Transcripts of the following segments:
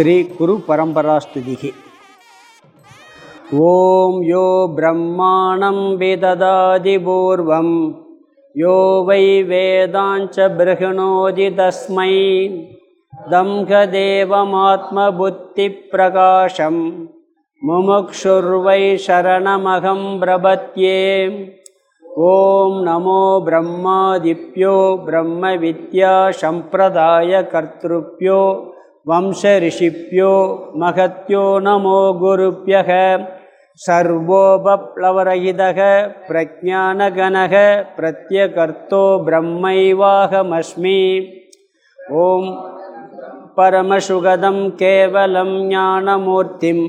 ஸ்ரீ குரு பரம்பராஸ்துதிகி ஓம் யோ பிரம்மாணம் விததாதி பூர்வம் யோ வை வேதாஞ்ச பிருகிணோதி தஸ்மை தம்கதேவமாத்மபுத்திப்பிரகாசம் முமுக்ஷுர்வை சரணமகம் பிரபத்யே. ஓம் நமோ பிரம்மாதிப்பியோ பிரம்ம வித்யா சம்பிரதாய கர்த்திருப்பியோ ब्रह्मविद्यासम्प्रदायकर्तृभ्यो वंशऋषिभ्यो महत्यो नमो गुरुभ्यः सर्वोपप्लवरहितः प्रज्ञानगणः प्रत्यकर्तो ब्रह्मैवाहमस्मि ॐ परमसुगदं केवलं ज्ञानमूर्तिं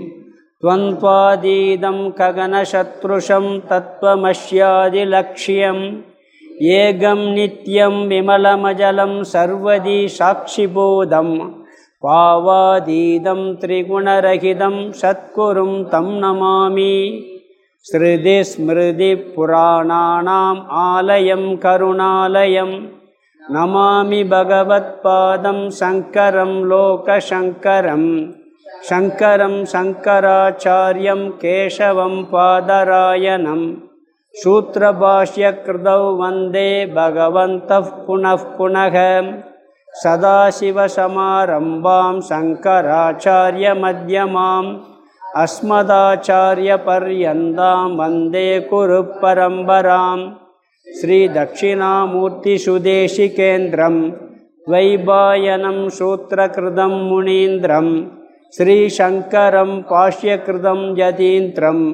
त्वन्त्वादीदं गगनशत्रुषं तत्त्वमस्यादिलक्ष्यम् ஏகம் நித்யம் விமலமஜலம் சர்வதி சாட்சிபோதம் பாவாதீதம் திரிகுணரகிதம் சத்குரும் தம் நமாமி ஸ்ருதி ஸ்மிருதி புராணானாம் ஆலயம் கருணாலயம் நமாமி பகவத்பாதம் சங்கரம் லோகசங்கரம் சங்கரம் சங்கராச்சாரியம் கேசவம் பாதராயணம் सूत्रभाष्यकृतौ वन्दे भगवन्तः पुनः पुनः सदाशिवसमारम्भां शङ्कराचार्यमध्यमाम् अस्मदाचार्यपर्यन्तां वन्दे कुरुपरम्परां श्रीदक्षिणामूर्तिसुदेशिकेन्द्रं वैबायनं सूत्रकृतं मुनीन्द्रं श्रीशङ्करं पाश्यकृतं यतीन्द्रम्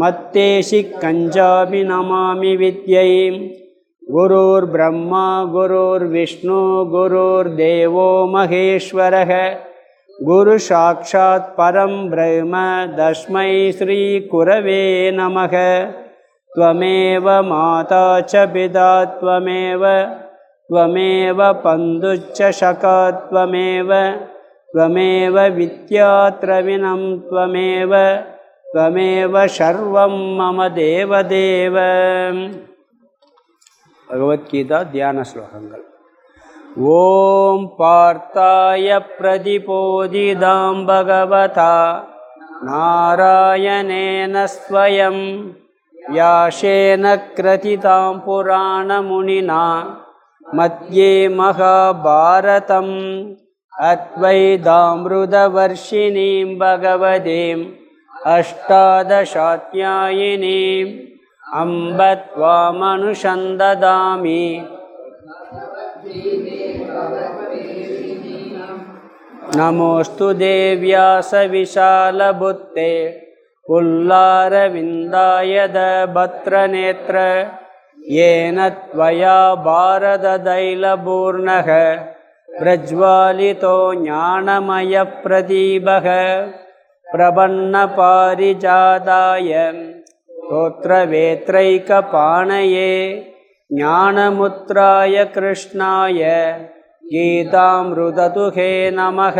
मत्तेशि कञ्जापि नमामि विद्यै गुरुर्ब्रह्मा गुरुर्विष्णु गुरुर्देवो महेश्वरः गुरुसाक्षात् परं ब्रह्म तस्मै श्रीकुरवे नमः त्वमेव माता च पिता त्वमेव त्वमेव पन्दुश्च शका त्वमेव त्वमेव विद्यात्रविनं त्वमेव त्वमेव सर्वं मम देवदेव பகவத்கீதா தியான ஸ்லோகங்கள் ஓம் பார்த்தாய பிரதிபோதிதாம் பகவதா நாராயணேன ஸ்வயம் व्यासेन क्रथितां पुराणमुनिना मध्ये महाभारतम् अद्वैतामृतवर्षिणीं भगवतीम् अष्टादशाध्यायिनीम् अम्ब त्वामनुसन्ददामि नमोऽस्तु देव्यासविशालबुद्धे पुल्लारविन्दाय भद्रनेत्र येन त्वया भारतदैलपूर्णः प्रज्वालितो ज्ञानमयप्रदीपः प्रपन्नपारिजाताय स्तोत्रवेत्रैकपाणये ज्ञानमुद्राय कृष्णाय गीतामृततुहे नमः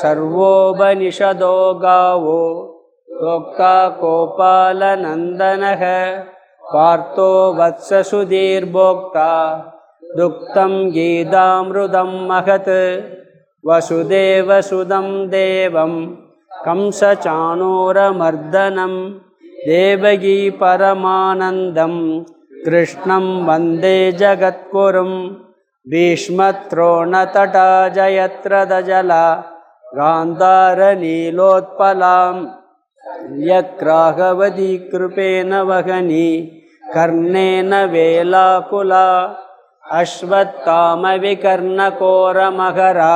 सर्वोपनिषदो गावो प्रोक्ता गोपालनन्दनः पार्थो वत्ससुधीर्भोक्ता दुःखं गीतामृतं महत् वसुदेवसुदं देवम् कंसचाणूरमर्दनं देवगी परमानन्दं कृष्णं वन्दे जगद्गुरुं भीष्मद्रोणतटा जयत्रदजला गान्धारनीलोत्पलां यक्राघवती कृपेण वहनी कर्णेन वेलाकुला अश्वत्थामविकर्णकोरमकरा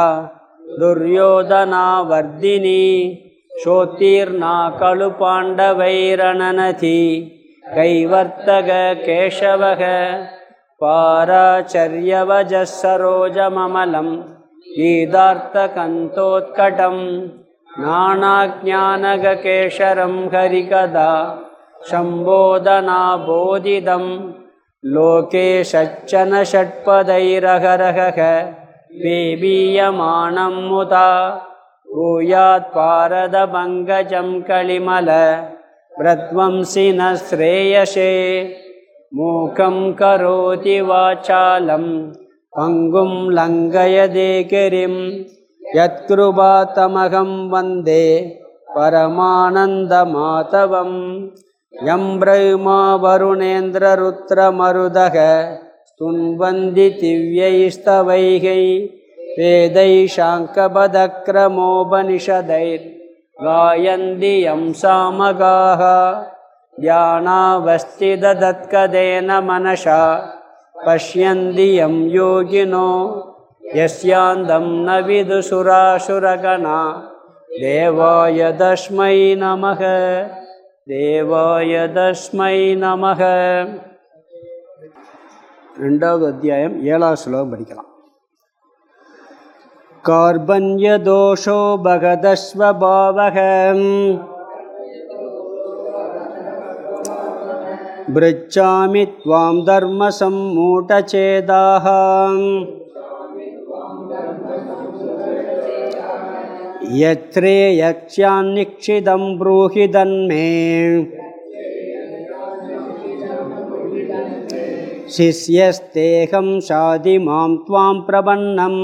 दुर्योधनावर्दिनी शोत्तीर्णा खलु पाण्डवैरणनथि कैवर्तक केशवः पाराचर्यवजः सरोजममलं गीतार्थकन्तोत्कटं नानाज्ञानगकेशरं हरिकदा सम्बोधनाबोधितं लोके षच्चन षट्पदैरहरहः बेबीयमानं मुदा भूयात् पारदपङ्कजं कलिमल व्रध्वंसि न श्रेयसे मूकं करोति वाचालं पङ्गुं लङ्घयदे गिरिं यत्कृपातमहं वन्दे परमानन्दमाधवं यं ब्रह्मा वरुणेन्द्ररुद्रमरुदः स्तुन्वन्ति दिव्यैस्तवैः वेदैशाङ्कपदक्रमोपनिषदैर्गायन्ति यं सामगाः ध्यानावस्थितदत्कदेन मनसा पश्यन्ति यं योगिनो यस्यान्दं न विदुसुरासुरगणा देवाय तस्मै नमः தேவாய தஸ்மை நமக ரெண்டாவது அத்தியாயம் ஏழாவது ஸ்லோகம் படிக்கலாம் कार्बन्यदोषो भगदस्वभावः पृच्छामि त्वां धर्मसम्मूढचेदाः यत्रे यक्ष्यान्निक्षितं ब्रूहि तन्मे शिष्यस्तेऽहं शाधि मां त्वां प्रपन्नम्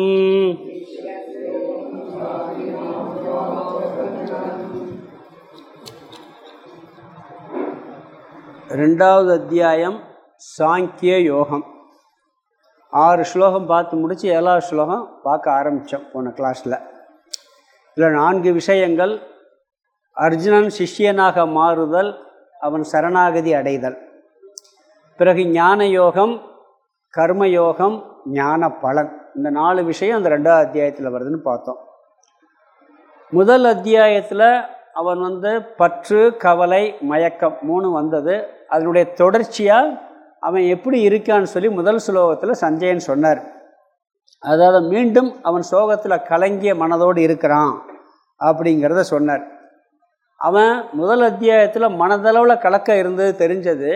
ரெண்டாவது அத்தியாயம் சாங்கிய யோகம். ஆறு ஸ்லோகம் பார்த்து முடித்து ஏழாவது ஸ்லோகம் பார்க்க ஆரம்பித்தோம் போன கிளாஸில் இதில் நான்கு விஷயங்கள் அர்ஜுனன் சிஷ்யனாக மாறுதல் அவன் சரணாகதி அடைதல். பிறகு ஞான யோகம் கர்மயோகம் ஞான பலன். இந்த நாலு விஷயம் அந்த ரெண்டாவது அத்தியாயத்தில் வருதுன்னு பார்த்தோம். முதல் அத்தியாயத்தில் அவன் வந்து பற்று கவலை மயக்கம் மூணு வந்தது. அதனுடைய தொடர்ச்சியாக அவன் எப்படி இருக்கான்னு சொல்லி முதல் ஸ்லோகத்தில் சஞ்சயன் சொன்னார். அதாவது மீண்டும் அவன் சோகத்தில் கலங்கிய மனதோடு இருக்கிறான் அப்படிங்கிறத சொன்னார். அவன் முதல் அத்தியாயத்தில் மனதளவில் கலக்க இருந்தது தெரிஞ்சது.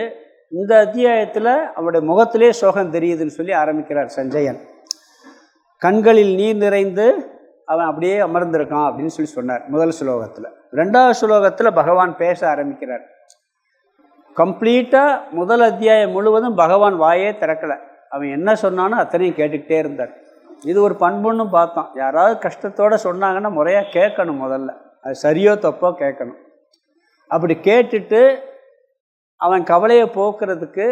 இந்த அத்தியாயத்தில் அவனுடைய முகத்திலே சோகம் தெரியுதுன்னு சொல்லி ஆரம்பிக்கிறார் சஞ்சயன். கண்களில் நீர் நிறைந்து அவன் அப்படியே அமர்ந்திருக்கான் அப்படின்னு சொல்லி சொன்னார் முதல் ஸ்லோகத்தில் ரெண்டாவது ஸ்லோகத்தில் பகவான் பேச ஆரம்பிக்கிறார். கம்ப்ளீட்டாக முதல் அத்தியாயம் முழுவதும் பகவான் வாயே திறக்கலை. அவன் என்ன சொன்னானோ அத்தனையும் கேட்டுக்கிட்டே இருந்தார். இது ஒரு பண்புன்னு பார்த்தோம். யாராவது கஷ்டத்தோடு சொன்னாங்கன்னா முறையாக கேட்கணும் முதல்ல. அது சரியோ தப்போ கேட்கணும். அப்படி கேட்டுட்டு அவன் கவலையை போக்குறதுக்கு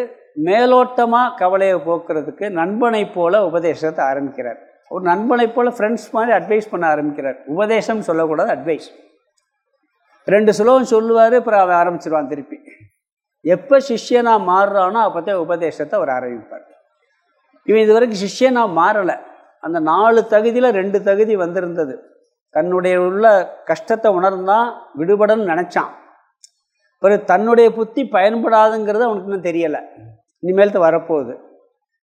மேலோட்டமாக கவலையை போக்குறதுக்கு நண்பனை போல உபதேசத்தை ஆரம்பிக்கிறார். ஒரு நண்பனை போல் ஃப்ரெண்ட்ஸ் மாதிரி அட்வைஸ் பண்ண ஆரம்பிக்கிறார். உபதேசம் சொல்லக்கூடாது அட்வைஸ் ரெண்டு ஸ்லோகம் சொல்லுவார் அப்புறம் அவன் ஆரம்பிச்சிருவான் திருப்பி. எப்போ சிஷ்யனாக மாறுறானோ அப்போத்தே உபதேசத்தை அவர் ஆரம்பிப்பார். இவன் இது வரைக்கும் சிஷ்யனாக மாறலை. அந்த நாலு தகுதியில் ரெண்டு தகுதி வந்திருந்தது. தன்னுடைய உள்ள கஷ்டத்தை உணர்ந்தான் விடுபடன்னு நினச்சான். பிறகு தன்னுடைய புத்தி பயன்படாதுங்கிறது அவனுக்கு இன்னும் தெரியலை. இனிமேல் வரப்போகுது.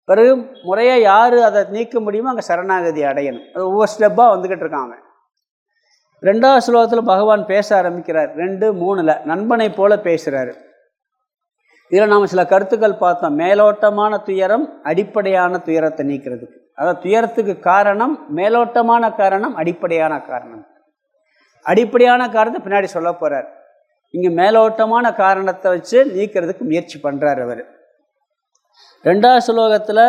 பிறகு முறையாக யார் அதை நீக்க முடியுமோ அங்கே சரணாகதி அடையணும். அது ஒவ்வொரு ஸ்டெப்பாக வந்துக்கிட்டு இருக்கான் அவன். ரெண்டாவது ஸ்லோகத்தில் பகவான் பேச ஆரம்பிக்கிறார். ரெண்டு மூணில் நண்பனை போல பேசுகிறாரு இதில் நாம் சில கருத்துக்கள் பார்த்தோம். மேலோட்டமான துயரம் அடிப்படையான துயரத்தை நீக்கிறதுக்கு. அதாவது துயரத்துக்கு காரணம் மேலோட்டமான காரணம் அடிப்படையான காரணம். அடிப்படையான காரணத்தை பின்னாடி சொல்ல போகிறார் இங்கே மேலோட்டமான காரணத்தை வச்சு நீக்கிறதுக்கு முயற்சி பண்ணுறார் அவர். ரெண்டாவது ஸ்லோகத்தில்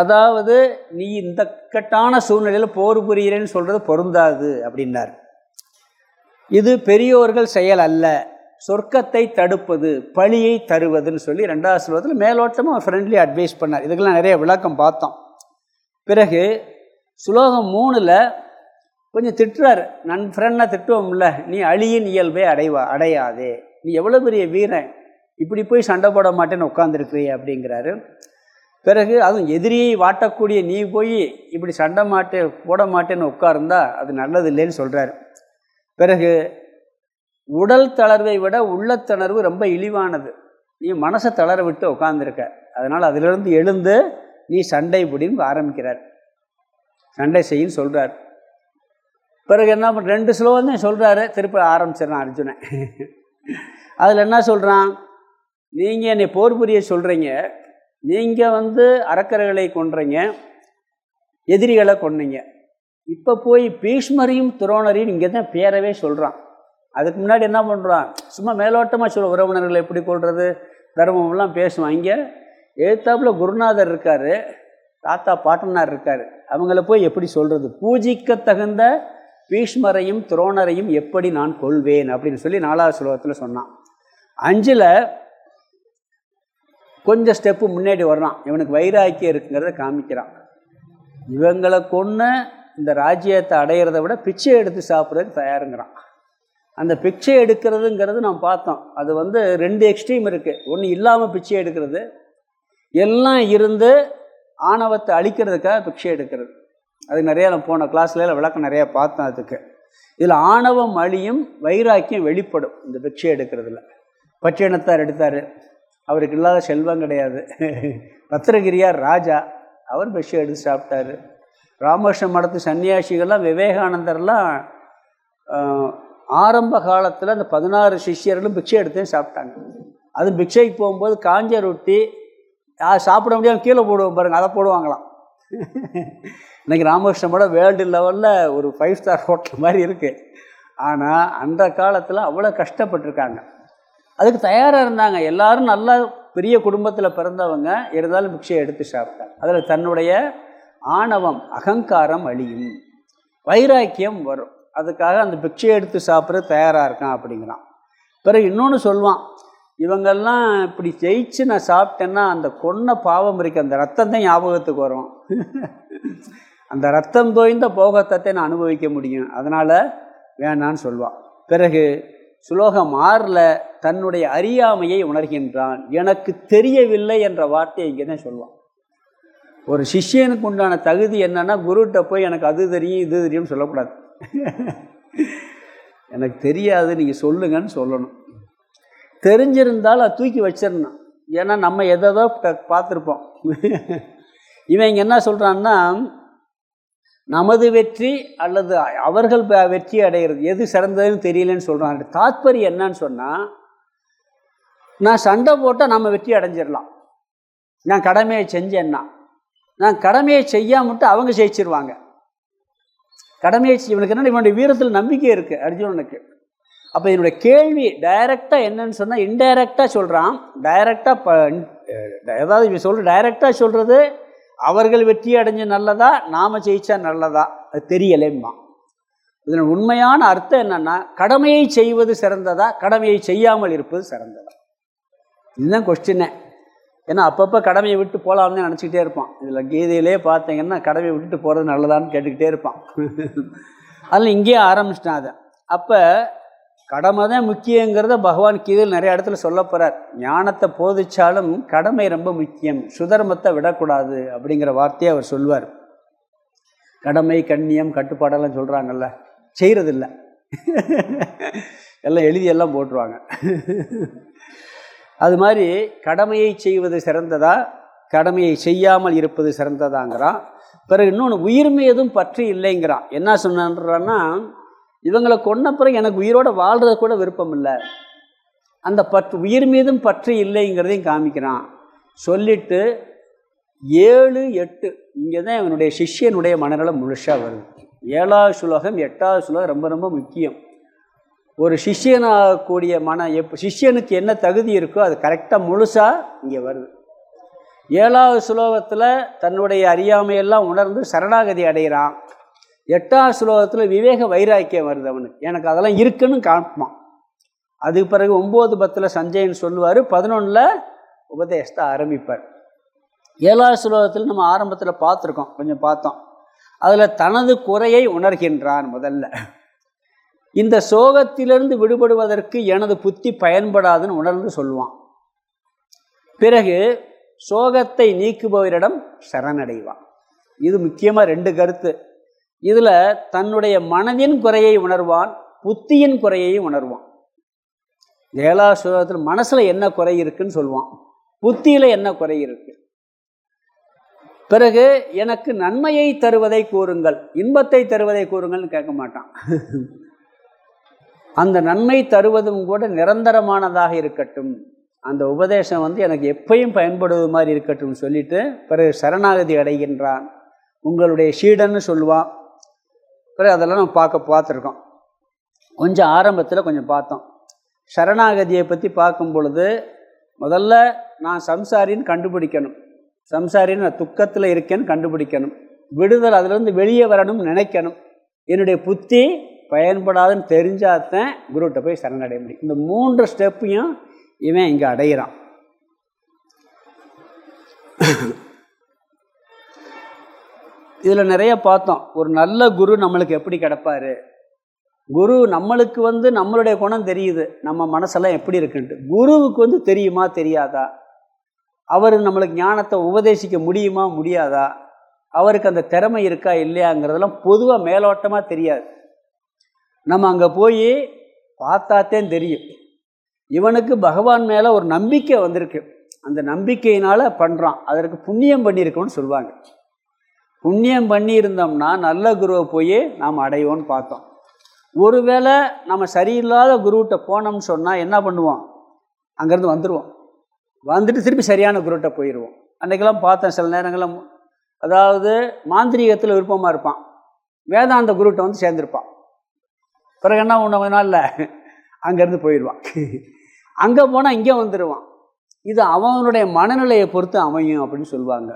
அதாவது நீ இந்த கட்டான சூழ்நிலையில் போர் புரிகிறேன்னு சொல்கிறது பொருந்தாது அப்படின்னார். இது பெரியோர்கள் செயல் அல்ல. சொர்க்கத்தை தடுப்பது பழியை தருவதுன்னு சொல்லி ரெண்டாவது ஸ்லோகத்தில் மேலோட்டமாக ஃப்ரெண்ட்லி அட்வைஸ் பண்ணார். இதுக்கெல்லாம் நிறைய விளக்கம் பார்த்தோம். பிறகு சுலோகம் மூணில் கொஞ்சம் திட்டுறாரு. நன் ஃப்ரெண்டாக திட்டுவோம்ல நீ அழியின் இயல்பை அடைவா அடையாதே. நீ எவ்வளோ பெரிய வீரன். இப்படி போய் சண்டை போட மாட்டேன்னு உட்காந்துருக்குறிய அப்படிங்கிறாரு. பிறகு அதுவும் எதிரியை வாட்டக்கூடிய நீ போய் இப்படி சண்டை மாட்டே போட மாட்டேன்னு உட்கார்ந்தா அது நல்லது இல்லைன்னு சொல்கிறார் பிறகு உடல் தளர்வை விட உள்ளத்தளர்வு ரொம்ப இழிவானது. நீ மனசை தளர விட்டு உட்காந்துருக்க அதனால் அதிலிருந்து எழுந்து நீ சண்டை பிடின்னு ஆரம்பிக்கிறார். சண்டை செய்யும் சொல்கிறார் பிறகு என்ன பண்ண ரெண்டு ஸ்லோகம் தான் சொல்கிறாரு திருப்பி ஆரம்பிச்சிடறான் அர்ஜுனன். அதில் என்ன சொல்கிறான் நீங்கள் என்னை போர் புரிய சொல்கிறீங்க நீங்கள் வந்து அறக்கர்களை கொன்றீங்க எதிரிகளை கொன்னீங்க. இப்போ போய் பீஷ்மரையும் துரோணரையும் இங்கே தான் பேரவே சொல்கிறான் அதுக்கு முன்னாடி என்ன பண்ணுறான் சும்மா மேலோட்டமாக சொல்ல உறவினர்களை எப்படி கொள்வது தர்மம்லாம் பேசுவான். இங்கே எழுத்தாப்பில் குருநாதர் இருக்கார் தாத்தா பாட்டனார் இருக்கார். அவங்கள போய் எப்படி சொல்கிறது பூஜிக்க தகுந்த பீஷ்மரையும் துரோணரையும் எப்படி நான் கொள்வேன் அப்படின்னு சொல்லி நாலாவது ஸ்லோகத்தில் சொன்னான். அஞ்சில் கொஞ்சம் ஸ்டெப்பு முன்னாடி வர்றான். இவனுக்கு வைராக்கியம் இருக்குங்கிறத காமிக்கிறான். இவங்களை கொன்று இந்த ராஜ்யத்தை அடையிறத விட பிச்சை எடுத்து சாப்பிட்றதுக்கு தயாருங்கிறான். அந்த பிச்சை எடுக்கிறதுங்கிறது நாம் பார்த்தோம். அது வந்து ரெண்டு எக்ஸ்ட்ரீம் இருக்குது ஒன்று இல்லாமல் பிச்சை எடுக்கிறது எல்லாம் இருந்து ஆணவத்தை அழிக்கிறதுக்காக பிச்சை எடுக்கிறது. அது நிறையா நான் போன கிளாஸ்ல விளக்கம் நிறையா பார்த்தோம் அதுக்கு. இதில் ஆணவம் அழியும் வைராக்கியம் வெளிப்படும் இந்த பிச்சை எடுக்கிறதுல. பட்டினத்தார் எடுத்தார். அவருக்கு இல்லாத செல்வம் கிடையாது. பத்திரகிரியார் ராஜா அவர் பிச்சை எடுத்து சாப்பிட்டாரு. ராமகிருஷ்ண மடத்து சன்னியாசிகள்லாம் விவேகானந்தர்லாம் ஆரம்ப காலத்தில் அந்த பதினாறு சிஷியர்களும் பிக்ஷை எடுத்தே சாப்பிட்டாங்க. அது பிக்ஷைக்கு போகும்போது காஞ்ச ரொட்டி சாப்பிட முடியாமல் கீழே போடுவோம் பாருங்கள் அதை போடுவாங்களாம். இன்றைக்கி ராமகிருஷ்ண மடம் வேர்ல்டு லெவலில் ஒரு ஃபைவ் ஸ்டார் ஹோட்டல் மாதிரி இருக்குது ஆனால் அந்த காலத்தில் அவ்வளோ கஷ்டப்பட்டிருக்காங்க. அதுக்கு தயாராக இருந்தாங்க. எல்லாரும் நல்லா பெரிய குடும்பத்தில் பிறந்தவங்க. இருந்தாலும் பிக்ஷையை எடுத்து சாப்பிட்டாங்க. அதில் தன்னுடைய ஆணவம் அகங்காரம் அழியும். வைராக்கியம் வரும். அதுக்காக அந்த பிக்ஷையை எடுத்து சாப்பிட்ற தயாராக இருக்கான் அப்படிங்கிறான். பிறகு இன்னொன்று சொல்லுவான் இவங்கெல்லாம் இப்படி ஜெயிச்சு நான் சாப்பிட்டேன்னா அந்த கொன்ன பாவம் இருக்கு. அந்த ரத்தம் தான் ஞாபகத்துக்கு வரும். அந்த ரத்தம் தோய்ந்த போகத்தத்தை நான் அனுபவிக்க முடியும். அதனால் வேணான்னு சொல்லுவான் பிறகு சுலோகம் ஆறில் தன்னுடைய அறியாமையை உணர்கின்றான். எனக்கு தெரியவில்லை என்ற வார்த்தையை இங்கே தான் சொல்லுவான். ஒரு சிஷியனுக்கு உண்டான தகுதி என்னன்னா குருகிட்ட போய் எனக்கு அது தெரியும் இது தெரியும்னு சொல்லக்கூடாது. எனக்கு தெரியாது நீங்கள் சொல்லுங்கன்னு சொல்லணும். தெரிஞ்சிருந்தால் அதை தூக்கி வச்சிடணும். ஏன்னா நம்ம எதோ பார்த்துருப்போம். இவன் இங்கே என்ன சொல்கிறான்னா நமது வெற்றி அல்லது அவர்கள் வெற்றி அடைகிறது எது சிறந்ததுன்னு தெரியலன்னு சொல்கிறான் தாத்பரியம் என்னன்னு சொன்னால் நான் சண்டை போட்டால் நம்ம வெற்றி அடைஞ்சிடலாம் நான் கடமையை செஞ்சேன்னா. நான் கடமையை செய்யாமட்டு அவங்க ஜெயிச்சிருவாங்க. கடமையை இவனுக்கு என்ன இவனுடைய வீரத்தில் நம்பிக்கை இருக்குது அர்ஜுனனுக்கு. அப்போ என்னுடைய கேள்வி டைரெக்டாக என்னன்னு சொன்னால் இன்டைரக்டாக சொல்கிறான் டைரெக்டாக ஏதாவது இவன் சொல்கிற டைரெக்டாக சொல்கிறது அவர்கள் வெற்றி அடைஞ்ச நல்லதா நாம் ஜெயிச்சா நல்லதா? அது தெரியலேம்மா. இதன் உண்மையான அர்த்தம் என்னென்னா கடமையை செய்வது சிறந்ததா கடமையை செய்யாமல் இருப்பது சிறந்ததா? இதுதான் கொஸ்டினே ஏன்னா அப்பப்போ கடமையை விட்டு போகலாம்னு நினச்சிக்கிட்டே இருப்பான். இதில் கீதையிலே பார்த்தீங்கன்னா கடமையை விட்டுட்டு போகிறது நல்லதான்னு கேட்டுக்கிட்டே இருப்பான். அதில் இங்கேயே ஆரம்பிச்சிட்டான் அதை. அப்போ கடமை தான் முக்கியங்கிறத பகவான் கீதையில் நிறைய இடத்துல சொல்ல போகிறார் ஞானத்தை போதிச்சாலும் கடமை ரொம்ப முக்கியம். சுதர்மத்தை விடக்கூடாது அப்படிங்கிற வார்த்தையை அவர் சொல்வார் கடமை கண்ணியம் கட்டுப்பாடெல்லாம் சொல்கிறாங்கல்ல செய்கிறதில்ல எல்லாம் எழுதியெல்லாம் போட்டுருவாங்க. அது மாதிரி கடமையை செய்வது சிறந்ததா? கடமையை செய்யாமல் இருப்பது சிறந்ததாங்கிறான். பிறகு இன்னொன்று உயிர் மீதும் பற்றி இல்லைங்கிறான். என்ன சொன்னான்னா இவங்களை கொன்ன பிறகு எனக்கு உயிரோடு வாழ்கிறது கூட விருப்பம் இல்லை. அந்த பற்று உயிர் மீதும் பற்று இல்லைங்கிறதையும் காமிக்கிறான். சொல்லிட்டு ஏழு எட்டு இங்கே தான் இவனுடைய சிஷ்யனுடைய மனநலம் முழுசாக வருது. ஏழாவது சுலோகம் எட்டாவது சுலோகம் ரொம்ப ரொம்ப முக்கியம். ஒரு சிஷியனாகக்கூடிய மன எப் சிஷியனுக்கு என்ன தகுதி இருக்கோ அது கரெக்டாக முழுசாக இங்கே வருது. ஏழாவது சுலோகத்தில் தன்னுடைய அறியாமையெல்லாம் உணர்ந்து சரணாகதி அடைகிறான். எட்டாவது சுலோகத்தில் விவேக வைராக்கியம் வருது அவனுக்கு. எனக்கு அதெல்லாம் இருக்குன்னு காட்டுமான் அதுக்கு பிறகு ஒம்பது பத்தில் சஞ்சயன் சொல்லுவார் பதினொன்றில் உபதேசத்தை ஆரம்பிப்பார். ஏழாவது சுலோகத்தில் நம்ம ஆரம்பத்தில் பார்த்துருக்கோம் கொஞ்சம் பார்த்தோம். அதில் தனது குறையை உணர்கின்றான் முதல்ல. இந்த சோகத்திலிருந்து விடுபடுவதற்கு எனது புத்தி பயன்படாதுன்னு உணர்ந்து சொல்லுவான். பிறகு சோகத்தை நீக்குபவரிடம் சரணடைவான். இது முக்கியமாக ரெண்டு கருத்து. இதில் தன்னுடைய மனதின் குறையை உணர்வான் புத்தியின் குறையையும் உணர்வான். ஏழா சோகத்தில் மனசில் என்ன குறை இருக்குன்னு சொல்லுவான். புத்தியில் என்ன குறை இருக்கு? பிறகு எனக்கு நன்மையை தருவதை கூறுங்கள் இன்பத்தை தருவதை கூறுங்கள்னு கேட்க மாட்டான். அந்த நன்மை தருவதும் கூட நிரந்தரமானதாக இருக்கட்டும். அந்த உபதேசம் வந்து எனக்கு எப்பயும் பயன்படுவது மாதிரி இருக்கட்டும் சொல்லிட்டு பிறகு சரணாகதி அடைகின்றான். உங்களுடைய ஷீடன்னு சொல்லுவான் பிறகு அதெல்லாம் நம்ம பார்க்க பார்த்துருக்கோம். கொஞ்சம் ஆரம்பத்தில் கொஞ்சம் பார்த்தோம். சரணாகதியை பற்றி பார்க்கும் பொழுது முதல்ல நான் சம்சாரின்னு கண்டுபிடிக்கணும். சம்சாரின்னு நான் துக்கத்தில் இருக்கேன்னு கண்டுபிடிக்கணும். விடுதல் அதுலேருந்து வெளியே வரணும்னு நினைக்கணும். என்னுடைய புத்தி பயன்படாதுன்னு தெரிஞ்சாதான் குருட்ட போய் சரணடைய முடியும். இந்த மூன்று ஸ்டெப்பையும் இவன் இங்கே அடையிறான். இதில் நிறைய பார்த்தோம். ஒரு நல்ல குரு நம்மளுக்கு எப்படி கிடப்பாரு? குரு நம்மளுக்கு வந்து நம்மளுடைய குணம் தெரியுது. நம்ம மனசெல்லாம் எப்படி இருக்குன்ட்டு. குருவுக்கு வந்து தெரியுமா தெரியாதா? அவர் நம்மளுக்கு ஞானத்தை உபதேசிக்க முடியுமா முடியாதா? அவருக்கு அந்த திறமை இருக்கா இல்லையாங்கிறதெல்லாம் பொதுவாக மேலோட்டமாக தெரியாது. நம்ம அங்கே போய் பார்த்தாத்தேன் தெரியும். இவனுக்கு பகவான் மேலே ஒரு நம்பிக்கை வந்திருக்கு. அந்த நம்பிக்கையினால் பண்ணுறான் அதற்கு புண்ணியம் பண்ணியிருக்கோன்னு சொல்லுவாங்க. புண்ணியம் பண்ணியிருந்தோம்னா நல்ல குருவை போய் நாம் அடைவோன்னு பார்த்தோம். ஒருவேளை நம்ம சரியில்லாத குருவிட்ட போனோம்னு சொன்னால் என்ன பண்ணுவோம்? அங்கேருந்து வந்துடுவோம் வந்துட்டு திருப்பி சரியான குருவிட்ட போயிடுவோம் அன்றைக்கெல்லாம் பார்த்தேன் சில நேரங்களில். அதாவது மாந்திரீகத்தில் விருப்பமாக இருப்பான். வேதாந்த குருவிட்ட வந்து சேர்ந்துருப்பான். பிறகு என்ன பண்ண நாளில்? அங்கேருந்து போயிடுவான். அங்கே போனால் இங்கே வந்துடுவான் இது அவனுடைய மனநிலையை பொறுத்து அமையும் அப்படின்னு சொல்லுவாங்க.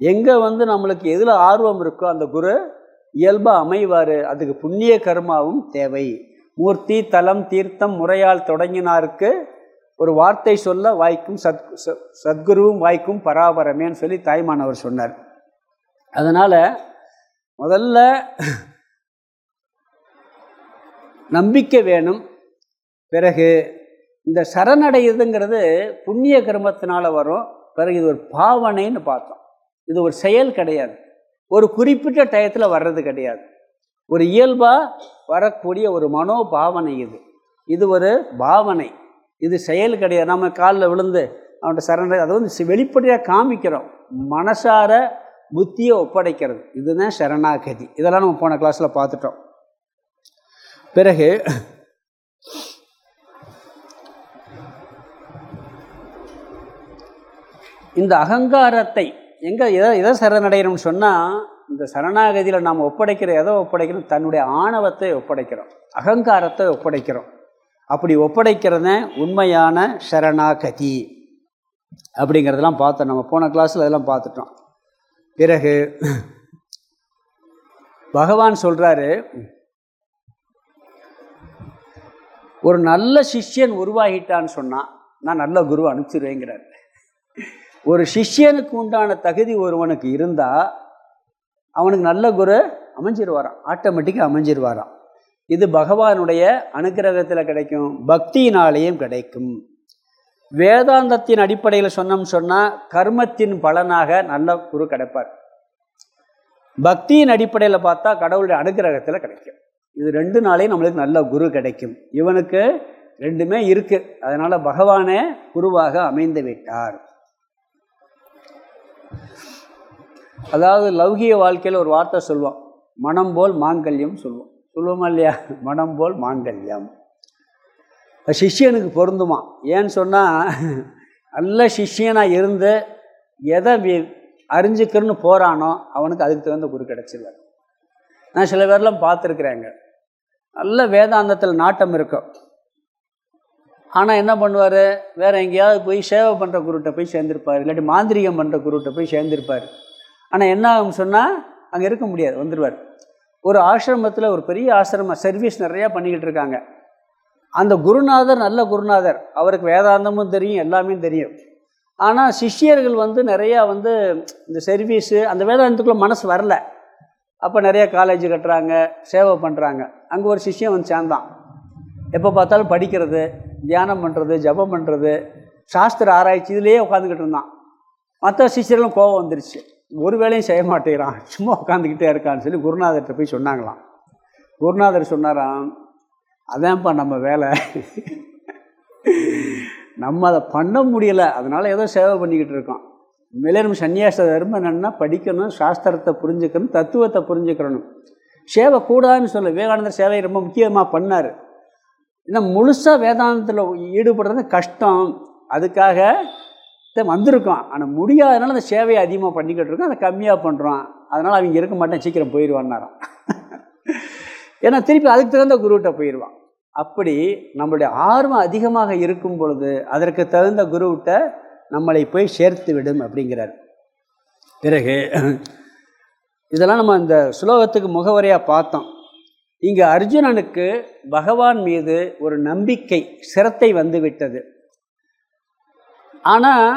எங்கே வந்து நம்மளுக்கு எதில் ஆர்வம் இருக்கோ அந்த குரு இயல்பாக அமைவார். அதுக்கு புண்ணிய கர்மாவும் தேவை. மூர்த்தி தலம் தீர்த்தம் முறையால் தொடங்கினாருக்கு ஒரு வார்த்தை சொல்ல வாய்க்கும் சத் சத்குருவும் வாய்க்கும் பராபரமேன்னு சொல்லி தாய்மானவர் சொன்னார். அதனால் முதல்ல நம்பிக்கை வேணும். பிறகு இந்த சரணடையுதுங்கிறது புண்ணிய கர்மத்தினால் வரும். பிறகு இது ஒரு பாவனைன்னு பார்த்தோம். இது ஒரு செயல் கிடையாது. ஒரு குறிப்பிட்ட டயத்தில் வர்றது கிடையாது. ஒரு இயல்பாக வரக்கூடிய ஒரு மனோ பாவனை இது. இது ஒரு பாவனை. இது செயல் கிடையாது. நம்ம காலில் விழுந்து அவன்கிட்ட சரணடை அதை வந்து வெளிப்படையாக காமிக்கிறோம். மனசார புத்தியை ஒப்படைக்கிறது. இதுதான் சரணாகதி. இதெல்லாம் நம்ம போன கிளாஸில் பார்த்துட்டோம். பிறகு இந்த அகங்காரத்தை எங்கே எதை எதை சரணடையணும்னு சொன்னால் இந்த சரணாகதியில் நாம் ஒப்படைக்கிற எதை ஒப்படைக்கிறோம் தன்னுடைய ஆணவத்தை ஒப்படைக்கிறோம். அகங்காரத்தை ஒப்படைக்கிறோம். அப்படி ஒப்படைக்கிறத உண்மையான சரணாகதி அப்படிங்கிறதெல்லாம் பார்த்தோம். நம்ம போன கிளாஸில் அதெல்லாம் பார்த்துட்டோம். பிறகு பகவான் சொல்கிறாரு ஒரு நல்ல சிஷ்யன் உருவாகிட்டான்னு சொன்னால் நான் நல்ல குரு அனுப்பிச்சிருவேங்கிறார் ஒரு சிஷ்யனுக்கு உண்டான தகுதி ஒருவனுக்கு இருந்தால் அவனுக்கு நல்ல குரு அமைஞ்சிருவாராம். ஆட்டோமேட்டிக்காக அமைஞ்சிருவாராம். இது பகவானுடைய அனுகிரகத்தில் கிடைக்கும் பக்தியினாலேயும் கிடைக்கும். வேதாந்தத்தின் அடிப்படையில் சொன்னோம் சொன்னால் கர்மத்தின் பலனாக நல்ல குரு கிடைப்பார். பக்தியின் அடிப்படையில் பார்த்தா கடவுளுடைய அனுகிரகத்தில் கிடைக்கும். இது ரெண்டு நாளையும் நம்மளுக்கு நல்ல குரு கிடைக்கும். இவனுக்கு ரெண்டுமே இருக்குது அதனால் பகவானே குருவாக அமைந்து விட்டார். அதாவது லௌகிய வாழ்க்கையில் ஒரு வார்த்தை சொல்லுவோம். மனம் போல் மாங்கல்யம் சொல்லுவோம். சொல்லுவோமா இல்லையா? மனம் போல் மாங்கல்யம். சிஷியனுக்கு பொருந்துமா? ஏன்னு சொன்னால் நல்ல சிஷியனாக இருந்து எதை அறிஞ்சிக்கிறன்னு போகிறானோ அவனுக்கு அதுக்கு தகுந்த குரு கிடச்சிருவார். நான் சில பேர்லாம் பார்த்துருக்குறேங்க. நல்ல வேதாந்தத்தில் நாட்டம் இருக்கும் ஆனால் என்ன பண்ணுவார்? வேறு எங்கேயாவது போய் சேவை பண்ணுற குருட்டை போய் சேர்ந்துருப்பார். இல்லாட்டி மாந்திரிகம் பண்ணுற குருட்டை போய் சேர்ந்துருப்பார். ஆனால் என்ன ஆகும் சொன்னால் அங்கே இருக்க முடியாது வந்துடுவார் ஒரு ஆசிரமத்தில் ஒரு பெரிய ஆசிரம சர்வீஸ் நிறையா பண்ணிக்கிட்டு இருக்காங்க. அந்த குருநாதர் நல்ல குருநாதர். அவருக்கு வேதாந்தமும் தெரியும் எல்லாமே தெரியும். ஆனால் சிஷியர்கள் வந்து நிறையா வந்து இந்த சர்வீஸு அந்த வேதாந்தத்துக்குள்ளே மனசு வரல. அப்போ நிறைய காலேஜ் கட்டுறாங்க சேவை பண்ணுறாங்க அங்கே ஒரு சிஷ்யம் வந்து சேர்ந்தான். எப்போ பார்த்தாலும் படிக்கிறது தியானம் பண்ணுறது ஜபம் பண்ணுறது சாஸ்திர ஆராய்ச்சி இதுலேயே உட்காந்துக்கிட்டு இருந்தான். மற்ற சிஷியர்களும் கோபம் வந்துருச்சு. ஒரு வேலையும் செய்ய மாட்டேங்கிறான். சும்மா உட்காந்துக்கிட்டே இருக்கான்னு சொல்லி குருநாதர்கிட்ட போய் சொன்னாங்களாம். குருநாதர் சொன்னாராம் அதான்ப்பா நம்ம வேலை. நம்ம அதை பண்ண முடியலை. அதனால் ஏதோ சேவை பண்ணிக்கிட்டு இருக்கோம் உண்மையிலே நம்ம சன்னியாச தர்மம் என்னென்னா படிக்கணும் சாஸ்திரத்தை புரிஞ்சுக்கணும் தத்துவத்தை புரிஞ்சுக்கணும். சேவை கூடாதுன்னு சொல்ல விவேகானந்தர் சேவை ரொம்ப முக்கியமாக பண்ணார். ஏன்னா முழுசாக வேதாந்தத்தில் ஈடுபடுறது கஷ்டம். அதுக்காக வந்திருக்கோம் ஆனால் முடியாதனால அந்த சேவையை அதிகமாக பண்ணிக்கிட்டு இருக்கோம் அதை கம்மியாக பண்ணுறோம் அதனால் அவங்க இருக்க மாட்டேன். சீக்கிரம் போயிடுவான்னாராம். ஏன்னா திருப்பி அதுக்கு தகுந்த குருவிட்ட போயிடுவான். அப்படி நம்மளுடைய ஆர்வம் அதிகமாக இருக்கும் பொழுது அதற்கு தகுந்த குருவிட்ட நம்மளை போய் சேர்த்து விடும் அப்படிங்கிறார். பிறகு இதெல்லாம் நம்ம இந்த ஸ்லோகத்துக்கு முகவரியாக பார்த்தோம். இங்கே அர்ஜுனனுக்கு பகவான் மீது ஒரு நம்பிக்கை சிரத்தை வந்து விட்டது ஆனால்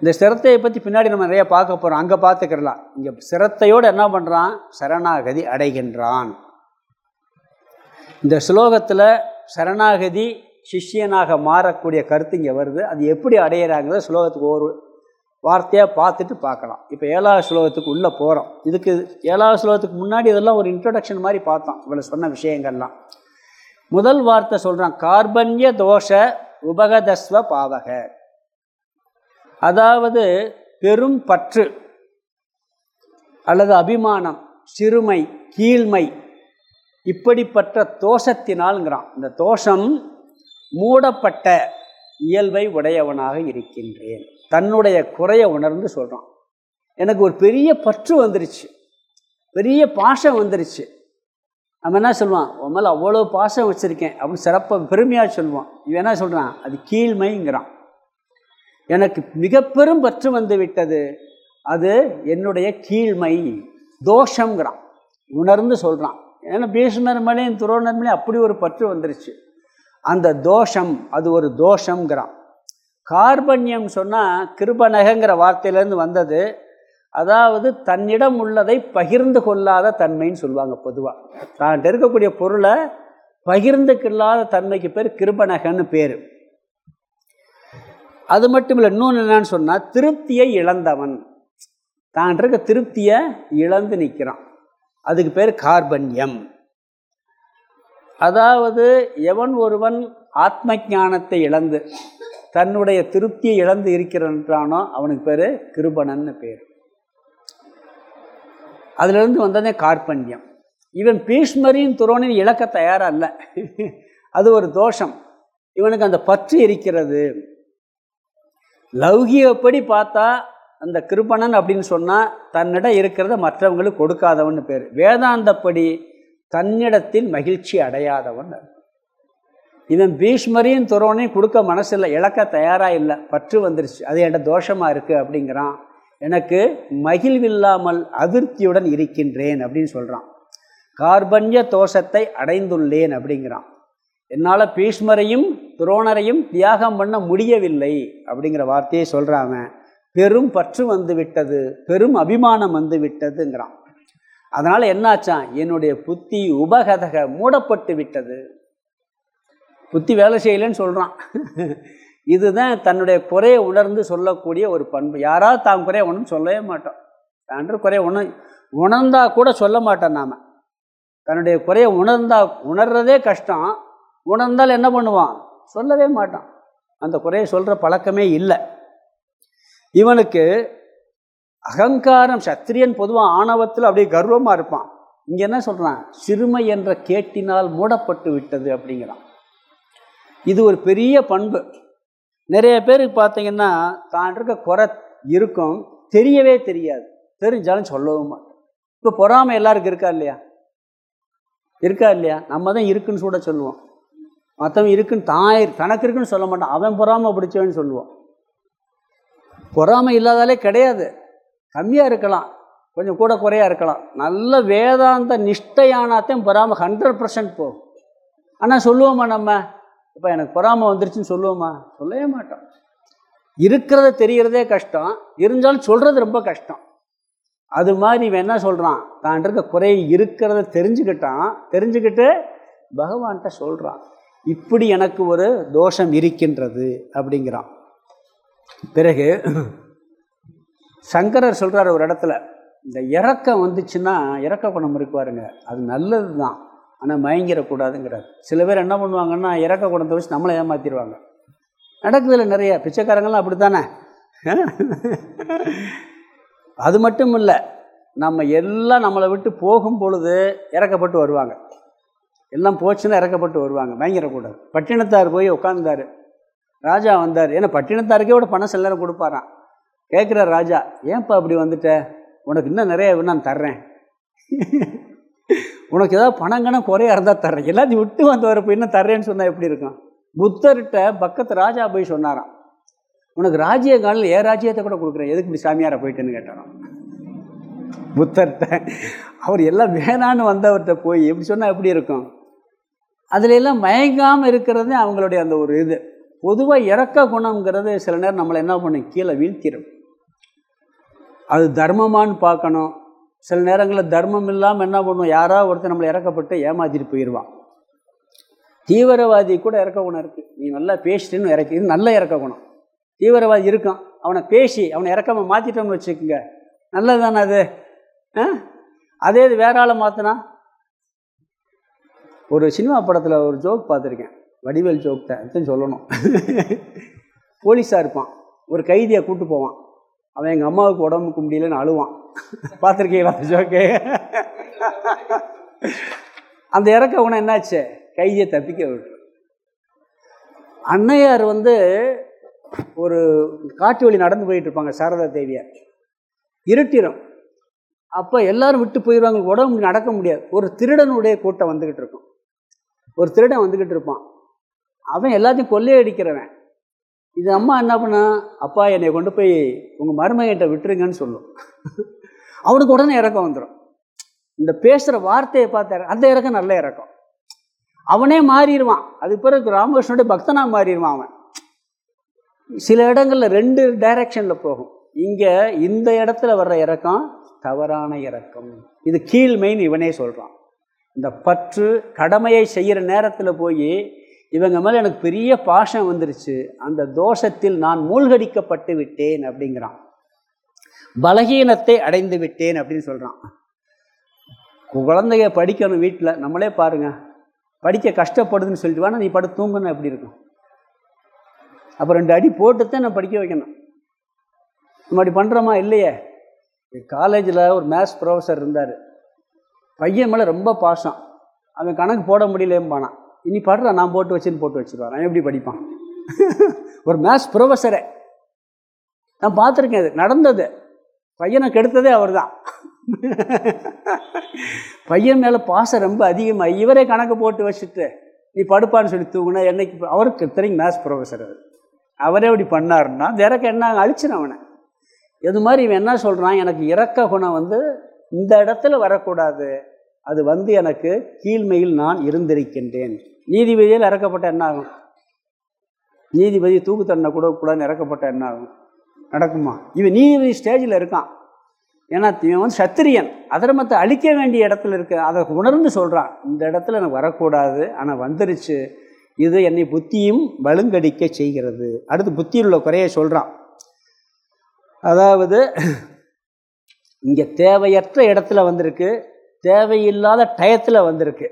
இந்த சிரத்தையை பற்றி பின்னாடி நம்ம நிறையா பார்க்க போகிறோம் அங்கே பார்த்துக்கிறலாம் இங்கே சிரத்தையோடு என்ன பண்ணுறான் சரணாகதி அடைகின்றான். இந்த ஸ்லோகத்தில் சரணாகதி சிஷ்யனாக மாறக்கூடிய கருத்து இங்கே வருது. அது எப்படி அடையிறாங்கிறத ஸ்லோகத்துக்கு ஒரு வார்த்தையாக பார்த்துட்டு பார்க்கலாம். இப்போ ஏழாவது ஸ்லோகத்துக்கு உள்ளே போகிறோம் இதுக்கு ஏழாவது ஸ்லோகத்துக்கு முன்னாடி இதெல்லாம் ஒரு இன்ட்ரொடக்ஷன் மாதிரி பார்த்தோம் இவ்வளோ சொன்ன விஷயங்கள்லாம். முதல் வார்த்தை சொல்கிறான் கார்பன்ய தோஷ உபகதஸ்வ பாவக. அதாவது பெரும் பற்று அல்லது அபிமானம் சிறுமை கீழ்மை இப்படிப்பட்ட தோஷத்தினால்ங்கிறான். இந்த தோஷம் மூடப்பட்ட இயல்பை உடையவனாக இருக்கின்றேன். தன்னுடைய குறையை உணர்ந்து சொல்கிறான் எனக்கு ஒரு பெரிய பற்று வந்துருச்சு. பெரிய பாசம் வந்துருச்சு. நம்ம என்ன சொல்லுவான்? உன் மேலே அவ்வளோ பாசம் வச்சுருக்கேன் அப்படின்னு சிறப்பாக பெருமையாக சொல்லுவான். இவன் என்ன சொல்கிறான் அது கீழ்மைங்கிறான். எனக்கு மிக பெரும் பற்று வந்து விட்டது. அது என்னுடைய கீழ்மை தோஷங்கிறான் உணர்ந்து சொல்கிறான் ஏன்னா பீஷ்மர் மேலேயும் துரோணர் மேலேயும் அப்படி ஒரு பற்று வந்துருச்சு. அந்த தோஷம் அது ஒரு தோஷங்கிறான் கார்பண்யம் சொன்னால் கிருபநகங்கிற வார்த்தையிலேருந்து வந்தது. அதாவது தன்னிடம் உள்ளதை பகிர்ந்து கொள்ளாத தன்மைன்னு சொல்லுவாங்க பொதுவாக தான் இருக்கக்கூடிய பொருளை பகிர்ந்துக்கில்லாத தன்மைக்கு பேர் கிருபநகன்னு பேர். அது மட்டும் இல்லை இன்னொன்று என்னன்னு சொன்னால் திருப்தியை இழந்தவன். தான் இருக்க திருப்தியை இழந்து நிற்கிறான் அதுக்கு பேர் கார்பண்யம். அதாவது எவன் ஒருவன் ஆத்ம ஞானத்தை இழந்து தன்னுடைய திருப்தியை இழந்து இருக்கிறானோ அவனுக்கு பேர் கிருபணன்னு பேர். அதிலிருந்து வந்ததே கார்பண்யம். இவன் பீஷ்மரின் துரோணின் இழக்க தயாராக இல்லை அது ஒரு தோஷம். இவனுக்கு அந்த பற்று இருக்கிறது. லௌகியப்படி பார்த்தா அந்த கிருபணன் அப்படின்னு சொன்னால் தன்னிடம் இருக்கிறத மற்றவங்களுக்கு கொடுக்காதவன்னு பேர். வேதாந்தப்படி தன்னிடத்தில் மகிழ்ச்சி அடையாதவன் இவன் பீஷ்மரையும் துறவனையும் கொடுக்க மனசில்லை. இழக்க தயாராக இல்லை. பற்று வந்துருச்சு. அது என்கிட்ட தோஷமாக இருக்குது அப்படிங்கிறான். எனக்கு மகிழ்வில்லாமல் அதிருப்தியுடன் இருக்கின்றேன் அப்படின்னு சொல்கிறான் கார்பன்ய தோஷத்தை அடைந்துள்ளேன் அப்படிங்கிறான். என்னால் பீஷ்மரையும் துரோணரையும் தியாகம் பண்ண முடியவில்லை அப்படிங்கிற வார்த்தையை சொல்கிறாங்க பெரும் பற்று வந்து விட்டது பெரும் அபிமானம் வந்து விட்டதுங்கிறான் அதனால் என்னாச்சான் என்னுடைய புத்தி உபகதக மூடப்பட்டு விட்டது. புத்தி வேலை செய்யலைன்னு சொல்கிறான் இதுதான் தன்னுடைய குறையை உணர்ந்து சொல்லக்கூடிய ஒரு பண்பு. யாராவது தாம் குறைய ஒன்றும் சொல்லவே மாட்டோம். தான்ற குறைய உணர் உணர்ந்தால் கூட சொல்ல மாட்டோம் நாம். தன்னுடைய குறையை உணர்ந்தால் உணர்றதே கஷ்டம். உணர்ந்தால் என்ன பண்ணுவான்? சொல்லவே மாட்டான். அந்த குறையை சொல்கிற பழக்கமே இல்லை. இவனுக்கு அகங்காரம் சத்திரியன் பொதுவாக ஆணவத்தில் அப்படியே கர்வமாக இருப்பான். இங்கே என்ன சொல்கிறான் சிறுமை என்ற கேட்டினால் மூடப்பட்டு விட்டது அப்படிங்கிறான். இது ஒரு பெரிய பண்பு. நிறைய பேருக்கு பார்த்தீங்கன்னா தான் இருக்க குறை இருக்கும் தெரியவே தெரியாது. தெரிஞ்சாலும் சொல்லவும் மாட்டேன். இப்போ பொறாமை எல்லாருக்கும் இருக்கா இல்லையா? இருக்கா இல்லையா? நம்ம தான் இருக்குன்னு கூட சொல்லுவோம். மற்றவன் இருக்குன்னு தான் தனக்கு இருக்குன்னு சொல்ல மாட்டான். அவன் பொறாமை பிடிச்சவன்னு சொல்லுவான். பொறாமை இல்லாதாலே கிடையாது. கம்மியாக இருக்கலாம். கொஞ்சம் கூட குறையாக இருக்கலாம். நல்ல வேதாந்த நிஷ்டையானாத்தையும் பொறாமல் ஹண்ட்ரட் பர்சன்ட் போகும். ஆனால் சொல்லுவோமா நம்ம? இப்போ எனக்கு பொறாமல் வந்துருச்சுன்னு சொல்லுவோமா? சொல்லவே மாட்டோம். இருக்கிறத தெரிகிறதே கஷ்டம். இருந்தாலும் சொல்கிறது ரொம்ப கஷ்டம். அது மாதிரி இவன் என்ன சொல்கிறான் தான் இருக்க குறை இருக்கிறத தெரிஞ்சுக்கிட்டான். தெரிஞ்சுக்கிட்டு பகவான்கிட்ட சொல்கிறான் இப்படி எனக்கு ஒரு தோஷம் இருக்கின்றது அப்படிங்கிறான். பிறகு சங்கரர் சொல்கிறார் ஒரு இடத்துல இந்த இறக்கம் வந்துச்சுன்னா இறக்க குணம் இருக்குவாருங்க. அது நல்லது தான் ஆனால் மயங்கிடக்கூடாதுங்கிறார் சில பேர் என்ன பண்ணுவாங்கன்னா இறக்க குணத்தை வச்சு நம்மளை ஏமாற்றிடுவாங்க நடக்குதுல நிறைய. பிச்சைக்காரங்கள்லாம் அப்படி தானே அது மட்டும் இல்லை நம்ம எல்லாம் நம்மளை விட்டு போகும் பொழுது இறக்கப்பட்டு வருவாங்க. எல்லாம் போச்சுன்னா இறக்கப்பட்டு வருவாங்க. பயங்கரக்கூடாது பட்டினத்தார் போய் உட்காந்தார் ராஜா வந்தார். ஏன்னா பட்டினத்தாருக்கே விட பணம் சில கொடுப்பாரான் கேட்குறார் ராஜா ஏன்ப்பா அப்படி வந்துட்ட? உனக்கு இன்னும் நிறைய நான் தர்றேன். உனக்கு ஏதாவது பணங்கணம் குறையா இருந்தால் தர்றேன். எல்லாத்தையும் விட்டு வந்து வரப்போ இன்னும் தர்றேன்னு சொன்னால் எப்படி இருக்கும்? புத்தர்கிட்ட பக்கத்து ராஜா போய் சொன்னாராம் உனக்கு ராஜ்ய காலில் ஏ ராஜ்யத்தை கூட கொடுக்குறேன். எதுக்கு இப்படி சாமியாரை போயிட்டுன்னு கேட்டாராம். புத்தர்கிட்ட அவர் எல்லாம் வேணான்னு வந்தவர்கிட்ட போய் எப்படி சொன்னால் எப்படி இருக்கும்? அதில் எல்லாம் மயங்காமல் இருக்கிறது அவங்களுடைய அந்த ஒரு இது. பொதுவாக இறக்க குணங்கிறது சில நேரம் நம்மளை என்ன பண்ணும்? கீழே வீழ்த்திடும் அது தர்மமான்னு பார்க்கணும். சில நேரங்களில் தர்மம் இல்லாமல் என்ன பண்ணுவோம் யாராவது ஒருத்தர் நம்மளை இறக்கப்பட்டு ஏமாத்திட்டு போயிடுவான் தீவிரவாதி கூட இறக்க குணம் இருக்குது நீ நல்லா பேசிட்டுன்னு இறக்கி இது நல்ல இறக்க குணம். தீவிரவாதி இருக்கான். அவனை பேசி அவனை இறக்காம மாற்றிட்டோம்னு வச்சுக்கோங்க. நல்லது தானே அது? ஆ? அதே இது வேற ஆளை மாற்றினா ஒரு சினிமா படத்தில் ஒரு ஜோக் பார்த்துருக்கேன். வடிவேல் ஜோக் தான். சொல்லணும். போலீஸாக இருப்பான். ஒரு கைதியை கூப்பிட்டு போவான். அவன் எங்கள் அம்மாவுக்கு உடம்புக்கு முடியலன்னு அழுவான். பார்த்துருக்கீங்களா அந்த ஜோக்கு? அந்த இறக்க உன என்னாச்சு? கையை தப்பிக்க விட்டு. அன்னையார் வந்து ஒரு காட்டு வழி நடந்து போயிட்டு இருப்பாங்க சாரதா தேவியார். இருட்டிடும் அப்போ எல்லாரும் விட்டு போயிடுவாங்க உடம்பு நடக்க முடியாது. ஒரு திருடனுடைய கூட்டம் வந்துக்கிட்டு இருக்கும். ஒரு திருடன் வந்துக்கிட்டு இருப்பான். அவன் எல்லாத்தையும் கொள்ளையடிக்கிறவன். இது அம்மா என்ன பண்ணா? அப்பா என்னை கொண்டு போய் உங்கள் மருமகிட்ட விட்டுருங்கன்னு சொல்லும். அவனுக்கு உடனே இறக்கம் வந்துடும் இந்த பேசுகிற வார்த்தையை பார்த்த அந்த இறக்கம் நல்ல இறக்கம். அவனே மாறிடுவான். அது பிறகு ராமகிருஷ்ணனுடைய பக்தனாக மாறிடுவான் அவன். சில இடங்களில் ரெண்டு டைரக்ஷனில் போகும். இங்கே இந்த இடத்துல வர்ற இறக்கம் தவறான இறக்கம். இது கீழ்மைன்னு இவனே சொல்கிறான் இந்த பற்று கடமையை செய்கிற நேரத்தில் போய் இவங்க மேலே எனக்கு பெரிய பாஷம் வந்துருச்சு. அந்த தோஷத்தில் நான் மூழ்கடிக்கப்பட்டு விட்டேன் அப்படிங்கிறான். பலகீனத்தை அடைந்து விட்டேன் அப்படின்னு சொல்கிறான் குழந்தைய படிக்கணும் வீட்டில் நம்மளே பாருங்க. படிக்க கஷ்டப்படுதுன்னு சொல்லிட்டு வேணா நீ படு தூங்கணும் எப்படி இருக்கும்? அப்போ ரெண்டு அடி போட்டு தான் நான் படிக்க வைக்கணும். நம்ம அப்படி பண்ணுறோமா இல்லையே. காலேஜில் ஒரு மேத்ஸ் ப்ரொஃபஸர் இருந்தார். பையன் மேலே ரொம்ப பாசம். அவன் கணக்கு போட முடியலேம்பானான். இனி படுற நான் போட்டு வச்சுன்னு போட்டு வச்சுருவான் நான் எப்படி படிப்பான்? ஒரு மேத்ஸ் ப்ரொஃபஸரை நான் பார்த்துருக்கேன் அது. நடந்தது. பையனை கெடுத்ததே அவர் தான் பையன் மேலே பாசம் ரொம்ப அதிகமாக இவரே கணக்கு போட்டு வச்சுட்டு நீ படுப்பான்னு சொல்லி தூங்கினா என்னைக்கு அவருக்கு தெரியும் மேத்ஸ் ப்ரொஃபஸர் அவர் அவரே அப்படி பண்ணாருன்னா திறக்க என்ன அழிச்சிடும் அவனை. இது மாதிரி இவன் என்ன சொல்கிறான் எனக்கு இறக்க குணம் வந்து இந்த இடத்துல வரக்கூடாது. அது வந்து எனக்கு கீழ்மையில் நான் இருந்திருக்கின்றேன். நீதிபதியில் இறக்கப்பட்ட என்ன ஆகும் நீதிபதி தூக்கு தண்டனை கூட கூட இறக்கப்பட்ட என்ன ஆகும் நடக்குமா? இவன் நீதிபதி ஸ்டேஜில் இருக்கான். ஏன்னா இவன் வந்து சத்திரியன். அதர்மத்தை அழிக்க வேண்டிய இடத்துல இருக்கு அதை உணர்ந்து சொல்கிறான் இந்த இடத்துல எனக்கு வரக்கூடாது. ஆனால் வந்துருச்சு. இது என்னை புத்தியும் வலுங்கடிக்க செய்கிறது. அடுத்து புத்தியில் உள்ள குறைய சொல்கிறான் அதாவது இங்கே தேவையற்ற இடத்துல வந்திருக்கு. தேவையில்லாத டயத்தில் வந்திருக்கு.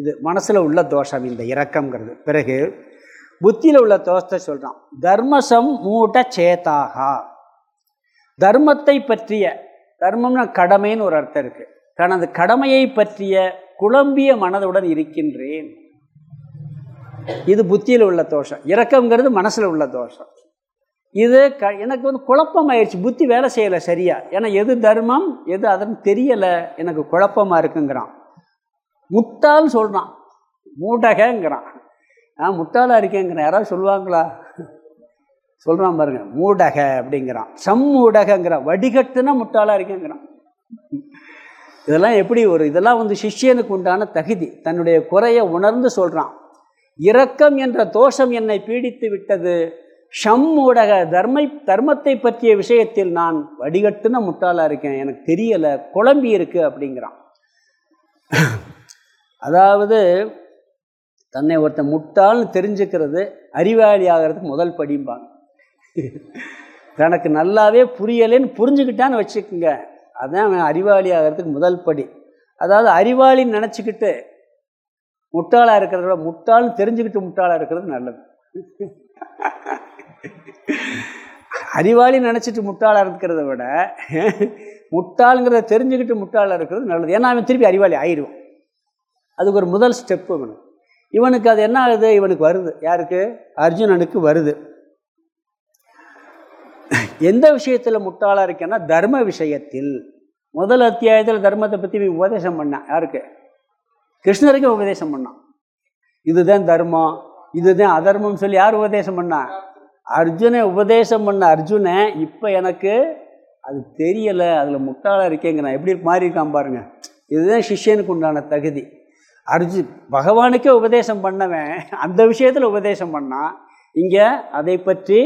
இது மனசில் உள்ள தோஷம் இந்த இரக்கம்ங்கிறது. பிறகு புத்தியில் உள்ள தோஷத்தை சொல்கிறான் தர்மசம் மூட சேதாகா. தர்மத்தை பற்றிய தர்மம்னா கடமைன்னு ஒரு அர்த்தம் இருக்குது தனது கடமையை பற்றிய குழம்பிய மனதுடன் இருக்கின்றேன். இது புத்தியில் உள்ள தோஷம். இரக்கங்கிறது மனசில் உள்ள தோஷம். இது க எனக்கு வந்து குழப்பம் ஆயிடுச்சு புத்தி வேலை செய்யலை சரியா. ஏன்னா எது தர்மம் எது அதன் தெரியலை எனக்கு குழப்பமாக இருக்குங்கிறான். முட்டாள்னு சொல்கிறான் மூடகங்கிறான். நான் முட்டாளாக இருக்கேங்கிறேன். யாராவது சொல்லுவாங்களா? சொல்கிறான் பாருங்க. மூடக அப்படிங்கிறான். சம்மூடகங்கிறான். வடிகட்டுனா முட்டாளாக இருக்கேங்கிறான். இதெல்லாம் எப்படி ஒரு இதெல்லாம் வந்து சிஷ்யனுக்கு உண்டான தகுதி. தன்னுடைய குறையை உணர்ந்து சொல்கிறான் இரக்கம் என்ற தோஷம் என்னை பீடித்து விட்டது. ஷம்மூடக தர்மை தர்மத்தை பற்றிய விஷயத்தில் நான் வடிகட்டுன முட்டாளாக இருக்கேன். எனக்கு தெரியலை. குழம்பி இருக்கு அப்படிங்கிறான். அதாவது தன்னை ஒருத்தன் முட்டாள்னு தெரிஞ்சுக்கிறது அறிவாளி ஆகிறதுக்கு முதல் படிம்பாங்க. தனக்கு நல்லாவே புரியலைன்னு புரிஞ்சுக்கிட்டான்னு வச்சுக்கோங்க. அதுதான் அவன் அறிவாளி ஆகிறதுக்கு முதல் படி. அதாவது அறிவாளின்னு நினச்சிக்கிட்டு முட்டாளாக இருக்கிறத விட முட்டாள்னு தெரிஞ்சுக்கிட்டு முட்டாளாக இருக்கிறது நல்லது. அறிவாளி நினச்சிட்டு முட்டாளாக இருக்கிறத விட முட்டாளுங்கிறத தெரிஞ்சுக்கிட்டு முட்டாளாக இருக்கிறது நல்லது. ஏன்னா அவன் திருப்பி அறிவாளி ஆயிடுவான். அதுக்கு ஒரு முதல் ஸ்டெப்பு இவனுக்கு இவனுக்கு அது என்ன ஆகுது? இவனுக்கு வருது. யாருக்கு? அர்ஜுனனுக்கு வருது. எந்த விஷயத்தில் முட்டாளாக இருக்கேன்னா தர்ம விஷயத்தில். முதல் அத்தியாயத்தில் தர்மத்தை பற்றி உபதேசம் பண்ணான் யாருக்கு? கிருஷ்ணருக்கு உபதேசம் பண்ணான் இதுதான் தர்மம் இதுதான் அதர்மம் சொல்லி யார் உபதேசம் பண்ணா? அர்ஜுனை உபதேசம் பண்ண அர்ஜுனை இப்போ எனக்கு அது தெரியலை அதில் முட்டாளாக இருக்கேங்க நான் எப்படி மாறி இருக்கான் பாருங்க. இதுதான் சிஷ்யனுக்கு உண்டான தகுதி. அர்ஜு பகவானுக்கே உபதேசம் பண்ணவன் அந்த விஷயத்தில் உபதேசம் பண்ணான் இங்கே அதை பற்றி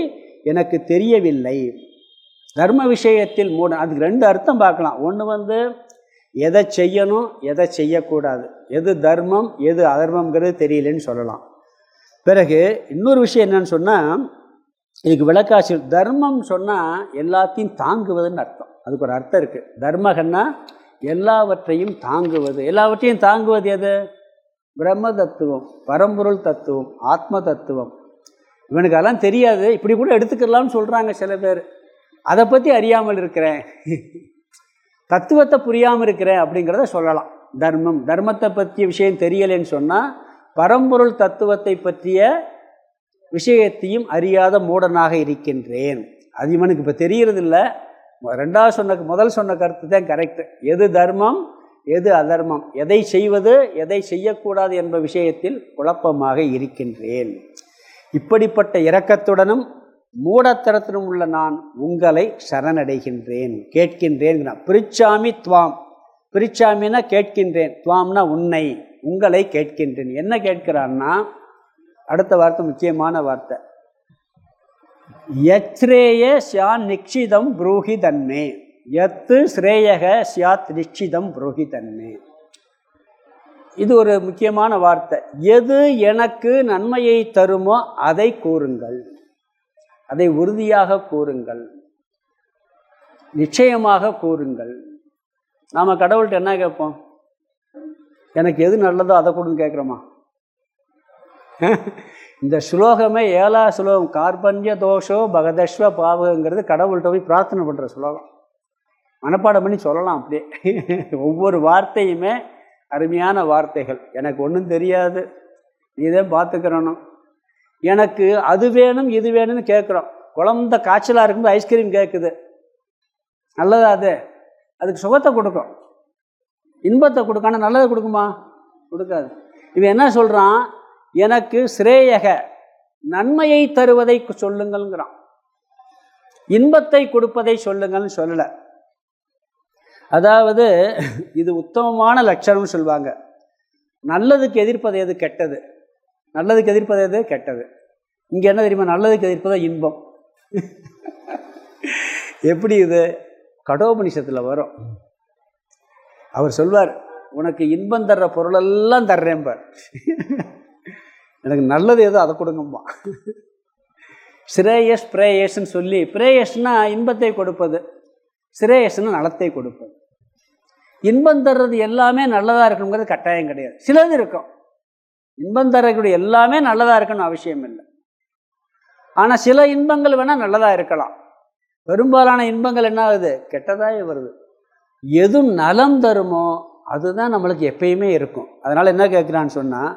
எனக்கு தெரியவில்லை. தர்ம விஷயத்தில் மூட அதுக்கு ரெண்டு அர்த்தம் பார்க்கலாம். ஒன்று வந்து எதை செய்யணும் எதை செய்யக்கூடாது. எது தர்மம் எது அதர்மங்கிறது தெரியலன்னு சொல்லலாம். பிறகு இன்னொரு விஷயம் என்னன்னு சொன்னால் இதுக்கு விளக்காசி தர்மம் சொன்னால் எல்லாத்தையும் தாங்குவதுன்னு அர்த்தம். அதுக்கு ஒரு அர்த்தம் இருக்குது தர்மகன்னா எல்லாவற்றையும் தாங்குவது. எல்லாவற்றையும் தாங்குவது எது? பிரம்ம தத்துவம் பரம்பொருள் தத்துவம் ஆத்ம தத்துவம். இவனுக்கு அதெல்லாம் தெரியாது. இப்படி கூட எடுத்துக்கலாம்னு சொல்கிறாங்க சில பேர். அதை பற்றி அறியாமல் இருக்கிறேன். தத்துவத்தை புரியாமல் இருக்கிறேன் அப்படிங்கிறத சொல்லலாம். தர்மம். தர்மத்தை பற்றிய விஷயம் தெரியலைன்னு சொன்னால் பரம்பொருள் தத்துவத்தை பற்றிய விஷயத்தையும் அறியாத மூடனாக இருக்கின்றேன். அது இவனுக்கு இப்போ தெரியறதில்ல. ரெண்டாவது சொன்ன முதல் சொன்ன கருத்து தான் கரெக்டு எது தர்மம் எது அதர்மம்? எதை செய்வது எதை செய்யக்கூடாது என்ப விஷயத்தில் குழப்பமாக இருக்கின்றேன். இப்படிப்பட்ட இரக்கத்துடனும் மூடத்தரத்திலும் உள்ள நான் உங்களை சரணடைகின்றேன். கேட்கின்றேன். பிரிச்சாமி துவாம். பிரிச்சாமின்னா கேட்கின்றேன். துவாம்னா உன்னை உங்களை கேட்கின்றேன். என்ன கேட்கிறான்னா அடுத்த வார்த்தை முக்கியமான வார்த்தை. யத்ரேய சியான் நிச்சிதம் புரூஹி தன்மே. எத்து ஸ்ரேயக சியாத் நிச்சிதம் புரூஹி தன்மே. இது ஒரு முக்கியமான வார்த்தை. எது எனக்கு நன்மையை தருமோ அதை கூறுங்கள். அதை உறுதியாக கூறுங்கள். நிச்சயமாக கூறுங்கள். நாம் கடவுள்கிட்ட என்ன கேட்போம்? எனக்கு எது நல்லதோ அதை கொடுன்னு கேட்குறோமா? இந்த ஸ்லோகமே ஏழா ஸ்லோகம் கார்பண்ய தோஷோ பகதஸ்வ பாவகங்கிறது கடவுள்கிட்ட போய் பிரார்த்தனை பண்ணுற ஸ்லோகம் மனப்பாடம் பண்ணி சொல்லலாம் அப்படியே. ஒவ்வொரு வார்த்தையுமே அருமையான வார்த்தைகள். எனக்கு ஒன்றும் தெரியாது. இதை பார்த்துக்கிறணும். எனக்கு அது வேணும் இது வேணும்னு கேட்குறோம். குழந்த காய்ச்சலாக இருக்கும்போது ஐஸ்கிரீம் கேட்குது. நல்லதா அது? அதுக்கு சுகத்தை கொடுக்கும். இன்பத்தை கொடுக்கான நல்லதை கொடுக்குமா? கொடுக்காது. இவன் என்ன சொல்கிறான் எனக்கு சிரேயக நன்மையை தருவதை சொல்லுங்கள்ங்கிறான். இன்பத்தை கொடுப்பதை சொல்லுங்கள்னு சொல்லலை. அதாவது இது உத்தமமான லட்சணம்னு சொல்லுவாங்க. நல்லதுக்கு எதிர்ப்பது எது? கெட்டது. நல்லதுக்கு எதிர்ப்பது எது? கெட்டது. இங்கே என்ன தெரியுமா? நல்லதுக்கு எதிர்ப்பதை இன்பம். எப்படி இது? கடோபனிஷத்தில் வரும். அவர் சொல்வார் உனக்கு இன்பம் தர்ற பொருளெல்லாம் தர்றேன்பார் எனக்கு நல்லது எதோ அதை கொடுங்கம்மா. ஸ்ரேயஸ் பிரேயஸ்ன்னு சொல்லி பிரேயஸ்னா இன்பத்தை கொடுப்பது. சிரேயஸ்னா நலத்தை கொடுப்பது. இன்பம் தர்றது எல்லாமே நல்லதாக இருக்கணுங்கிறது கட்டாயம் கிடையாது. சிலது இருக்கும். இன்பம் தரக்கூடிய எல்லாமே நல்லதாக இருக்கணும் அவசியம் இல்லை. ஆனால் சில இன்பங்கள் வேணால் நல்லதாக இருக்கலாம். பெரும்பாலான இன்பங்கள் என்ன ஆகுது? கெட்டதாகவே வருது. எது நலம் தருமோ அதுதான் நம்மளுக்கு எப்பயுமே இருக்கும். அதனால் என்ன கேட்குறான்னு சொன்னால்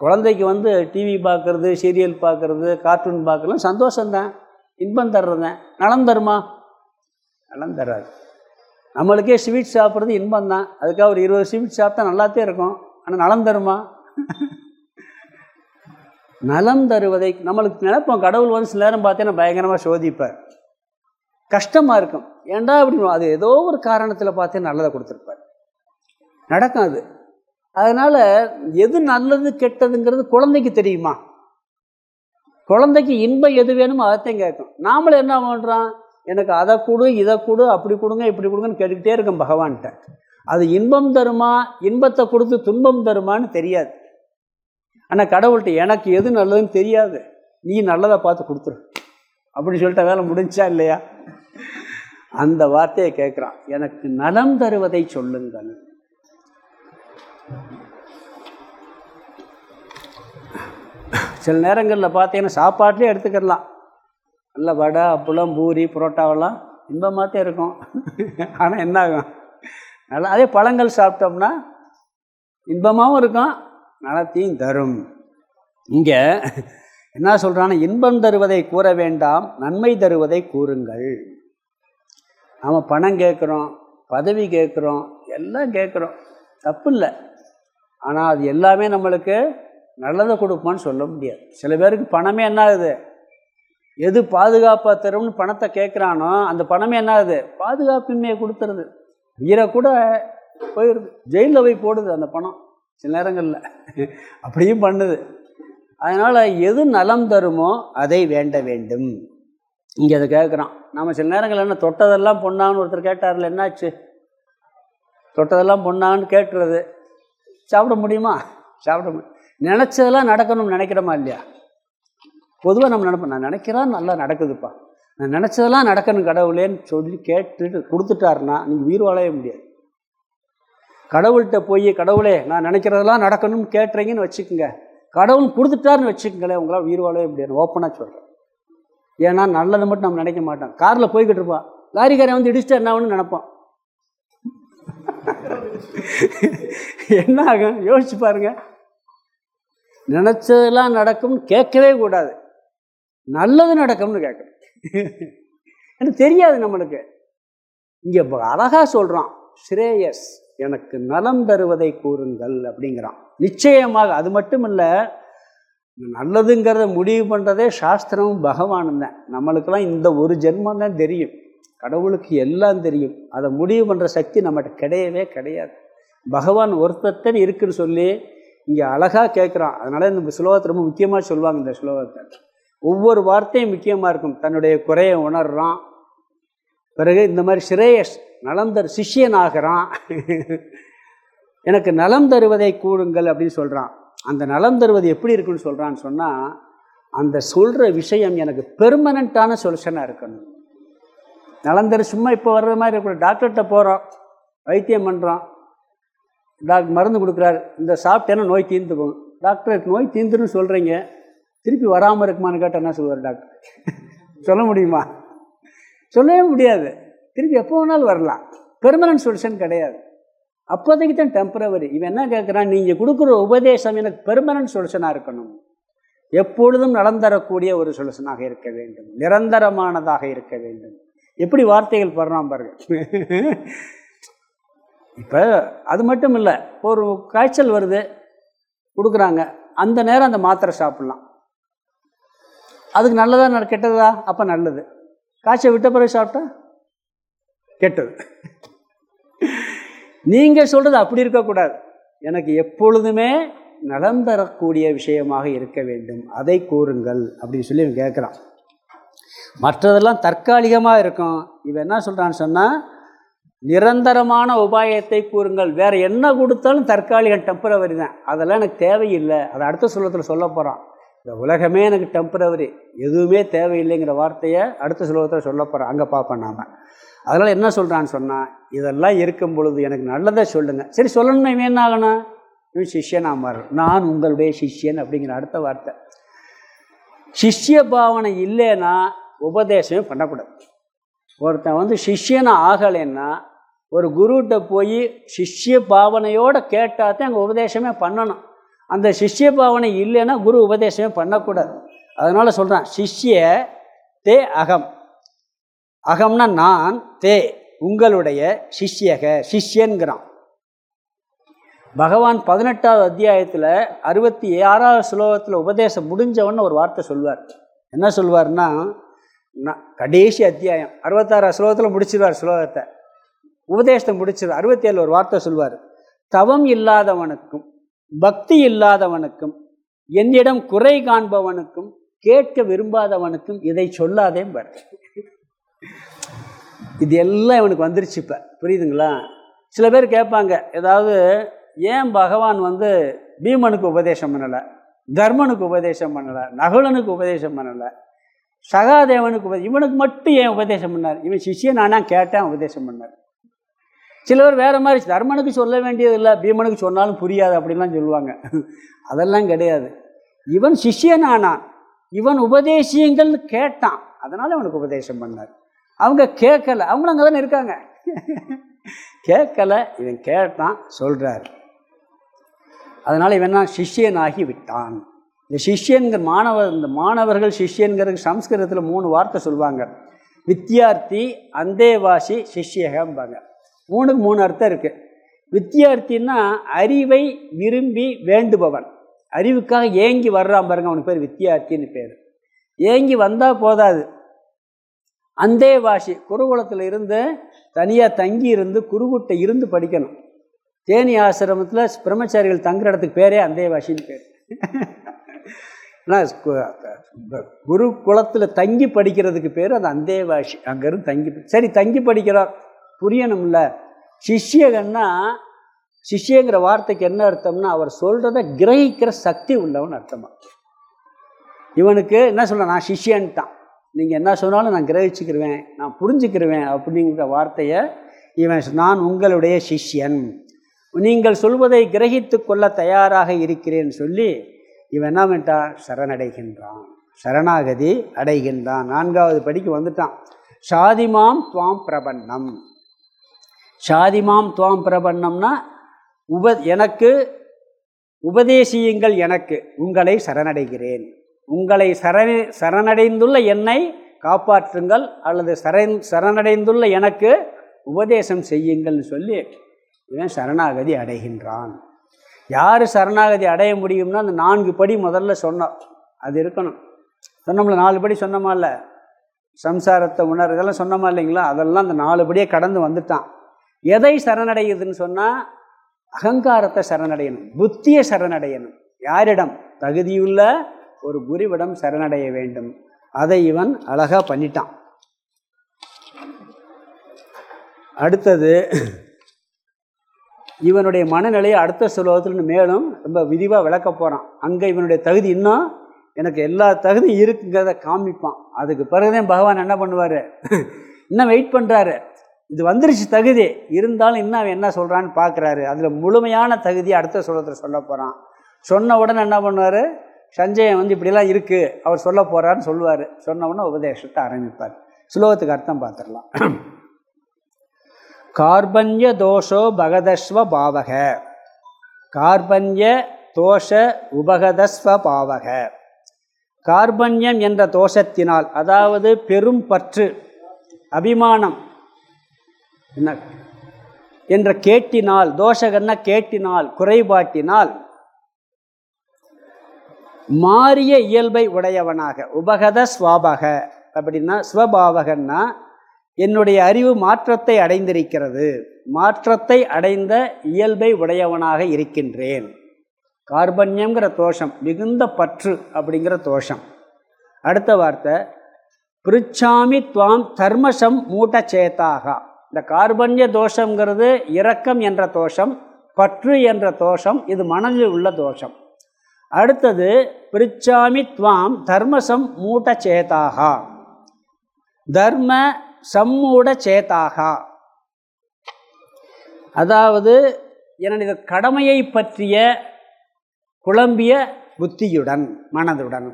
குழந்தைக்கு வந்து டிவி பார்க்குறது சீரியல் பார்க்குறது கார்ட்டூன் பார்க்குறது சந்தோஷம்தான். இன்பம் தர்றதுதான். நலம் தருமா? நலம் தராது. நம்மளுக்கே ஸ்வீட் சாப்பிட்றது இன்பம் தான் அதுக்காக ஒரு இருபது ஸ்வீட் சாப்பிட்டா நல்லாத்தே இருக்கும். ஆனால் நலம் தருமா? நலம் தருவதை நம்மளுக்கு நினைப்போம். கடவுள் வந்து சில நேரம் பார்த்தீங்கன்னா பயங்கரமாக சோதிப்பார். கஷ்டமாக இருக்கும். ஏண்டா அப்படின்னு அது ஏதோ ஒரு காரணத்தில் பார்த்து நல்லதை கொடுத்துருப்பார். நடக்கும் அது அதனால் எது நல்லது கெட்டதுங்கிறது குழந்தைக்கு தெரியுமா? குழந்தைக்கு இன்பம் எது வேணுமோ அதைத்தான் கேட்கும். நாமளும் என்ன பண்ணுறோம் எனக்கு அதை கொடு இதை கொடு அப்படி கொடுங்க இப்படி கொடுங்கன்னு கேட்டுக்கிட்டே இருக்கேன் பகவான்கிட்ட. அது இன்பம் தருமா? இன்பத்தை கொடுத்து துன்பம் தருமான்னு தெரியாது. ஆனால் கடவுள்கிட்ட எனக்கு எது நல்லதுன்னு தெரியாது. நீ நல்லதை பார்த்து கொடுத்துரு. அப்படின்னு சொல்லிட்ட வேலை முடிஞ்சா இல்லையா? அந்த வார்த்தையை கேட்குறான். எனக்கு நலம் தருவதை சொல்லுங்கள். சில நேரங்களில் பார்த்தீங்கன்னா சாப்பாட்லேயே எடுத்துக்கிடலாம். நல்ல வடை அப்பளம் பூரி புரோட்டாவெல்லாம் இன்பமாக இருக்கும். ஆனால் என்ன ஆகும்? நல்லா அதே பழங்கள் சாப்பிட்டோம்னா இன்பமாகவும் இருக்கும் நலத்தையும் தரும். இங்கே என்ன சொல்கிறான்னா இன்பம் தருவதை கூற வேண்டாம் நன்மை தருவதை கூறுங்கள். நாம் பணம் கேட்குறோம் பதவி கேட்குறோம் எல்லாம் கேட்குறோம். தப்பு இல்லை ஆனால் அது எல்லாமே நம்மளுக்கு நல்லதை கொடுப்பான்னு சொல்ல முடியாது. சில பேருக்கு பணமே என்ன ஆகுது எது பாதுகாப்பாக தரும்னு பணத்தை கேட்குறானோ அந்த பணமே என்ன ஆகுது பாதுகாப்பின்மையை கொடுத்துருது. உயிரை கூட போயிடுது ஜெயிலில் போய் போடுது அந்த பணம் சில நேரங்களில். அப்படியும் பண்ணுது. அதனால் எது நலம் தருமோ அதை வேண்ட வேண்டும். இங்கே அதை கேட்குறான் நம்ம சில நேரங்கள் என்ன தொட்டதெல்லாம் பொண்ணான்னு ஒருத்தர் கேட்டார்ல என்னாச்சு? தொட்டதெல்லாம் பொண்ணான்னு கேட்டுறது. சாப்பிட முடியுமா? சாப்பிட முடியும் நினச்சதெல்லாம் நடக்கணும்னு நினைக்கிறோமா இல்லையா? பொதுவாக நம்ம நினைப்போம் நான் நினைக்கிறேன் நல்லா நடக்குதுப்பா. நான் நினச்சதெல்லாம் நடக்கணும் கடவுளேன்னு சொல்லி கேட்டுட்டு கொடுத்துட்டாருன்னா நீங்கள் உயிர் வாழவே முடியாது. கடவுள்கிட்ட போய் கடவுளே நான் நினைக்கிறதெல்லாம் நடக்கணும்னு கேட்டுறீங்கன்னு வச்சுக்கோங்க. கடவுள் கொடுத்துட்டாருன்னு வச்சுக்கோங்களேன் உங்களால் உயிர் வாழவே முடியாது. ஓப்பனாக சொல்கிறேன் ஏன்னா நல்லதை மட்டும் நம்ம நினைக்க மாட்டோம். காரில் போய்கிட்டு இருப்பான் லாரிக்காரன் வந்து இடிச்சிட்டு என்ன நினைப்பான் என்ன ஆகும்? யோசிச்சு பாருங்க. நினச்சதெல்லாம் நடக்கும்னு கேட்கவே கூடாது. நல்லது நடக்கும்னு கேட்கணும். எனக்கு தெரியாது நம்மளுக்கு. இங்கே அழகாக சொல்கிறான் ஸ்ரேயஸ் எனக்கு நலம் தருவதை கூறுங்கள் அப்படிங்கிறான். நிச்சயமாக அது மட்டும் இல்லை நல்லதுங்கிறத முடிவு பண்ணுறதே சாஸ்திரமும் பகவானும் தான். நம்மளுக்கெல்லாம் இந்த ஒரு ஜென்மம் தான் தெரியும். கடவுளுக்கு எல்லாம் தெரியும். அதை முடிவு பண்ணுற சக்தி நம்மகிட்ட கிடையவே கிடையாது. பகவான் ஒருத்தன் இருக்குன்னு சொல்லி இங்கே அழகாக கேட்குறான் அதனால் இந்த ஸ்லோகத்தை ரொம்ப முக்கியமாக சொல்லுவாங்க இந்த ஸ்லோகத்தை. ஒவ்வொரு வார்த்தையும் முக்கியமாக இருக்கும். தன்னுடைய குறையை உணர்றான். பிறகு இந்த மாதிரி சிரேயஸ் நலம் தரு சிஷியன் ஆகிறான் எனக்கு நலம் தருவதை கூடுங்கள் அப்படின்னு சொல்கிறான் அந்த நலம் தருவது எப்படி இருக்குன்னு சொல்கிறான்னு சொன்னால் அந்த சொல்கிற விஷயம் எனக்கு பெர்மனண்ட்டான சொல்யூஷனாக இருக்கணும். நலந்தர் சும்மா இப்போ வர்ற மாதிரி இருக்கணும் டாக்டர்கிட்ட போகிறோம் வைத்தியம் பண்ணுறோம் டாக்டர் மருந்து கொடுக்குறாரு. இந்த சாப்பிட்டேன்னா நோய் தீர்ந்துக்கும்? டாக்டர் நோய் தீர்ந்துன்னு சொல்கிறீங்க திருப்பி வராமல் இருக்குமான்னு கேட்டால் என்ன சொல்லுவார் டாக்டர் சொல்ல முடியுமா? சொல்லவே முடியாது. திருப்பி எப்போ வேணாலும் வரலாம். பெர்மனன்ட் சொல்யூஷன் கிடையாது. அப்போதைக்கு தான் டெம்பரவரி இவன் என்ன கேட்குறான் நீங்கள் கொடுக்குற உபதேசம் எனக்கு பெர்மனன்ட் சொல்யூஷனாக இருக்கணும். எப்பொழுதும் நடந்தரக்கூடிய ஒரு சொல்யூஷனாக இருக்க வேண்டும். நிரந்தரமானதாக இருக்க வேண்டும். எப்படி வார்த்தைகள் படுறான் பாருங்க. இப்போ அது மட்டும் இல்லை ஒரு காய்ச்சல் வருது கொடுக்குறாங்க. அந்த நேரம் அந்த மாத்திரை சாப்பிட்லாம். அதுக்கு நல்லதா கெட்டதா? அப்போ நல்லது. காய்ச்சல் விட்ட பிறகு சாப்பிட்டா கெட்டது. நீங்கள் சொல்கிறது அப்படி இருக்கக்கூடாது. எனக்கு எப்பொழுதுமே நலம் தரக்கூடிய விஷயமாக இருக்க வேண்டும். அதை கூறுங்கள் அப்படின்னு சொல்லி கேட்குறான் மற்றதெல்லாம் தற்காலிகமாக இருக்கும். இவன் என்ன சொல்கிறான்னு சொன்னால் நிரந்தரமான உபாயத்தை கூறுங்கள். வேறு என்ன கொடுத்தாலும் தற்காலிகம் டெம்பரவரி தான். அதெல்லாம் எனக்கு தேவையில்லை. அதை அடுத்த சுலோகத்தில் சொல்ல போகிறான் இந்த உலகமே எனக்கு டெம்பரவரி எதுவுமே தேவையில்லைங்கிற வார்த்தையை அடுத்த சுலோகத்தில் சொல்ல போகிறேன் அங்கே பார்ப்பேன் நாம். அதனால் என்ன சொல்கிறான்னு சொன்னால் இதெல்லாம் இருக்கும் பொழுது எனக்கு நல்லதை சொல்லுங்கள் சரி சொல்லணும்னா இவன் என்ன ஆகணும்? இவன் சிஷ்யனாக மாறும் நான் உங்களுடைய சிஷ்யன் அப்படிங்கிற அடுத்த வார்த்தை. சிஷ்ய பாவனை இல்லைன்னா உபதேசமே பண்ணக்கூடாது. ஒருத்தன் வந்து சிஷ்யனை ஆகலைன்னா ஒரு குருகிட்ட போய் சிஷ்ய பாவனையோடு கேட்டால் தான் அங்கே உபதேசமே பண்ணணும். அந்த சிஷ்ய பாவனை இல்லைன்னா குரு உபதேசமே பண்ணக்கூடாது. அதனால் சொல்கிறான் சிஷ்ய தே அகம். அகம்னா நான் தே உங்களுடைய சிஷ்யக சிஷ்யன்கிறான். பகவான் பதினெட்டாவது அத்தியாயத்தில் அறுபத்தி ஆறாவது ஸ்லோகத்தில் உபதேசம் முடிஞ்சவன்னு ஒரு வார்த்தை சொல்வார். என்ன சொல்வார்னா கடைசி அத்தியாயம். அறுபத்தாறாவது ஸ்லோகத்தில் முடிச்சிருவார் ஸ்லோகத்தை. உபதேசத்தை முடிச்சிருவார். அறுபத்தி ஏழு ஒரு வார்த்தை சொல்வார் தவம் இல்லாதவனுக்கும் பக்தி இல்லாதவனுக்கும் என்னிடம் குறை காண்பவனுக்கும் கேட்க விரும்பாதவனுக்கும் இதை சொல்லாதே பர் இது எல்லாம் இவனுக்கு வந்துருச்சு இப்போ. புரியுதுங்களா? சில பேர் கேட்பாங்க ஏதாவது ஏன் பகவான் வந்து பீமனுக்கு உபதேசம் பண்ணலை தர்மனுக்கு உபதேசம் பண்ணலை நகுலனுக்கு உபதேசம் பண்ணலை? சகாதேவனுக்கு இவனுக்கு மட்டும் ஏன் உபதேசம் பண்ணார்? இவன் சிஷியன் நானா கேட்டேன் உபதேசம் பண்ணார். சிலவர் வேறு மாதிரி தர்மனுக்கு சொல்ல வேண்டியது இல்லை பீமனுக்கு சொன்னாலும் புரியாது அப்படின்லாம் சொல்லுவாங்க. அதெல்லாம் கிடையாது. இவன் சிஷியன் ஆனான் இவன் உபதேசியங்கள்னு கேட்டான். அதனால் அவனுக்கு உபதேசம் பண்ணார். அவங்க கேட்கல அவங்களும் அங்கே தானே இருக்காங்க. கேட்கல இவன் கேட்டான் சொல்கிறார் அதனால் இவன் நான் சிஷ்யனாகி விட்டான். இந்த சிஷ்யன்கிற மாணவர் இந்த மாணவர்கள் சிஷ்யன்கிற சம்ஸ்கிருதத்தில் மூணு வார்த்தை சொல்லுவாங்க வித்தியார்த்தி அந்தேவாசி சிஷ்யகம்பாங்க. மூணுக்கு மூணு அர்த்தம் இருக்குது வித்தியார்த்தின்னா அறிவை விரும்பி வேண்டுபவன். அறிவுக்காக ஏங்கி வர்றான் பாருங்க அவனுக்கு பேர் வித்தியார்த்தின்னு பேர். ஏங்கி வந்தால் போதாது. அந்தே வாசி குருகுலத்தில் இருந்து தனியாக தங்கி இருந்து குருகுட்டை இருந்து படிக்கணும். தேனி ஆசிரமத்தில் பிரம்மச்சாரிகள் தங்குற இடத்துக்கு பேரே அந்தே பேர். ஆனால் குரு குலத்தில் தங்கி படிக்கிறதுக்கு பேர் அது அந்தே பாஷி அங்கேருந்து தங்கி சரி தங்கி படிக்கிறார் புரியணும்ல. சிஷ்யகன்னா சிஷ்யங்கிற வார்த்தைக்கு என்ன அர்த்தம்னா அவர் சொல்கிறத கிரகிக்கிற சக்தி உள்ளவன் அர்த்தமாக இவனுக்கு என்ன சொல்ல நான் சிஷ்யன்ட்டான். நீங்கள் என்ன சொன்னாலும் நான் கிரகிச்சுக்கிருவேன் நான் புரிஞ்சுக்கிருவேன் அப்படிங்கிற வார்த்தையை இவன் நான் உங்களுடைய சிஷ்யன். நீங்கள் சொல்வதை கிரகித்து கொள்ள தயாராக இருக்கிறேன்னு சொல்லி இவன் என்ன பண்ணிட்டான் சரணடைகின்றான். சரணாகதி அடைகின்றான். நான்காவது படிக்கு வந்துட்டான். சாதிமாம் துவாம் பிரபன்னம். சாதிமாம் துவாம் பிரபன்னம்னா உப எனக்கு உபதேசியுங்கள் எனக்கு. உங்களை சரணடைகிறேன். உங்களை சரணி சரணடைந்துள்ள என்னை காப்பாற்றுங்கள் அல்லது சரண் சரணடைந்துள்ள எனக்கு உபதேசம் செய்யுங்கள்னு சொல்லி இவன் சரணாகதி அடைகின்றான். யார் சரணாகதி அடைய முடியும்னா அந்த நான்கு படி முதல்ல சொன்னோம் அது இருக்கணும். சொன்னோம்ல நாலு படி சொன்னோமா இல்லை? சம்சாரத்தை உணர் இதெல்லாம் சொன்னோமா இல்லைங்களா? அதெல்லாம் அந்த நாலு படியே கடந்து வந்துட்டான். எதை சரணடையுதுன்னு சொன்னால் அகங்காரத்தை சரணடையணும் புத்தியை சரணடையணும். யாரிடம்? தகுதியுள்ள ஒரு குருவிடம் சரணடைய வேண்டும். அதை இவன் அழகாக பண்ணிட்டான். அடுத்தது இவனுடைய மனநிலையை அடுத்த சுலோகத்தில் மேலும் ரொம்ப விரிவாக விளக்க போகிறான் அங்கே இவனுடைய தகுதி இன்னும் எனக்கு எல்லா தகுதியும் இருக்குங்கிறத காமிப்பான். அதுக்கு பிறகுதான் பகவான் என்ன பண்ணுவார்? இன்னும் வெயிட் பண்ணுறாரு இது வந்துருச்சு தகுதி. இருந்தாலும் இன்னும் அவன் என்ன சொல்கிறான்னு பார்க்குறாரு அதில் முழுமையான தகுதியை அடுத்த சுலோகத்தில் சொல்ல போகிறான் சொன்ன உடனே என்ன பண்ணுவார்? சஞ்சயன் வந்து இப்படிலாம் இருக்குது அவர் சொல்ல போகிறான்னு சொல்லுவார். சொன்ன உடனே உபதேசத்தை ஆரம்பிப்பார். சுலோகத்துக்கு அர்த்தம் பார்த்துடலாம். கார்பன்ய தோஷோ பகதஸ்வ பாவக. கார்பன்ய தோஷ உபகதஸ்வ பாவக. கார்பண்யம் என்ற தோஷத்தினால் அதாவது பெரும் பற்று அபிமானம் என்ன? என்ற கேட்டினால் தோஷகன்ன கேட்டினால் குறைபாட்டினால் மாறிய இயல்பை உடையவனாக. உபகத ஸ்வாபக. அப்படின்னா ஸ்வபாவகன்னா என்னுடைய அறிவு மாற்றத்தை அடைந்திருக்கிறது. மாற்றத்தை அடைந்த இயல்பை உடையவனாக இருக்கின்றேன். கார்பன்யங்கிற தோஷம் மிகுந்த பற்று அப்படிங்கிற தோஷம். அடுத்த வார்த்தை பிரிச்சாமி துவாம் தர்மசம் மூட்டச்சேத்தாக இந்த கார்பன்ய தோஷங்கிறது இரக்கம் என்ற தோஷம் பற்று என்ற தோஷம் இது மனதில் உள்ள தோஷம். அடுத்தது பிரிச்சாமி துவாம் தர்மசம் மூட்ட சேதாகா தர்ம சம்மூட சேதாகா. அதாவது என்னுடைய கடமையை பற்றிய குழம்பிய புத்தியுடன் மனதுடன்.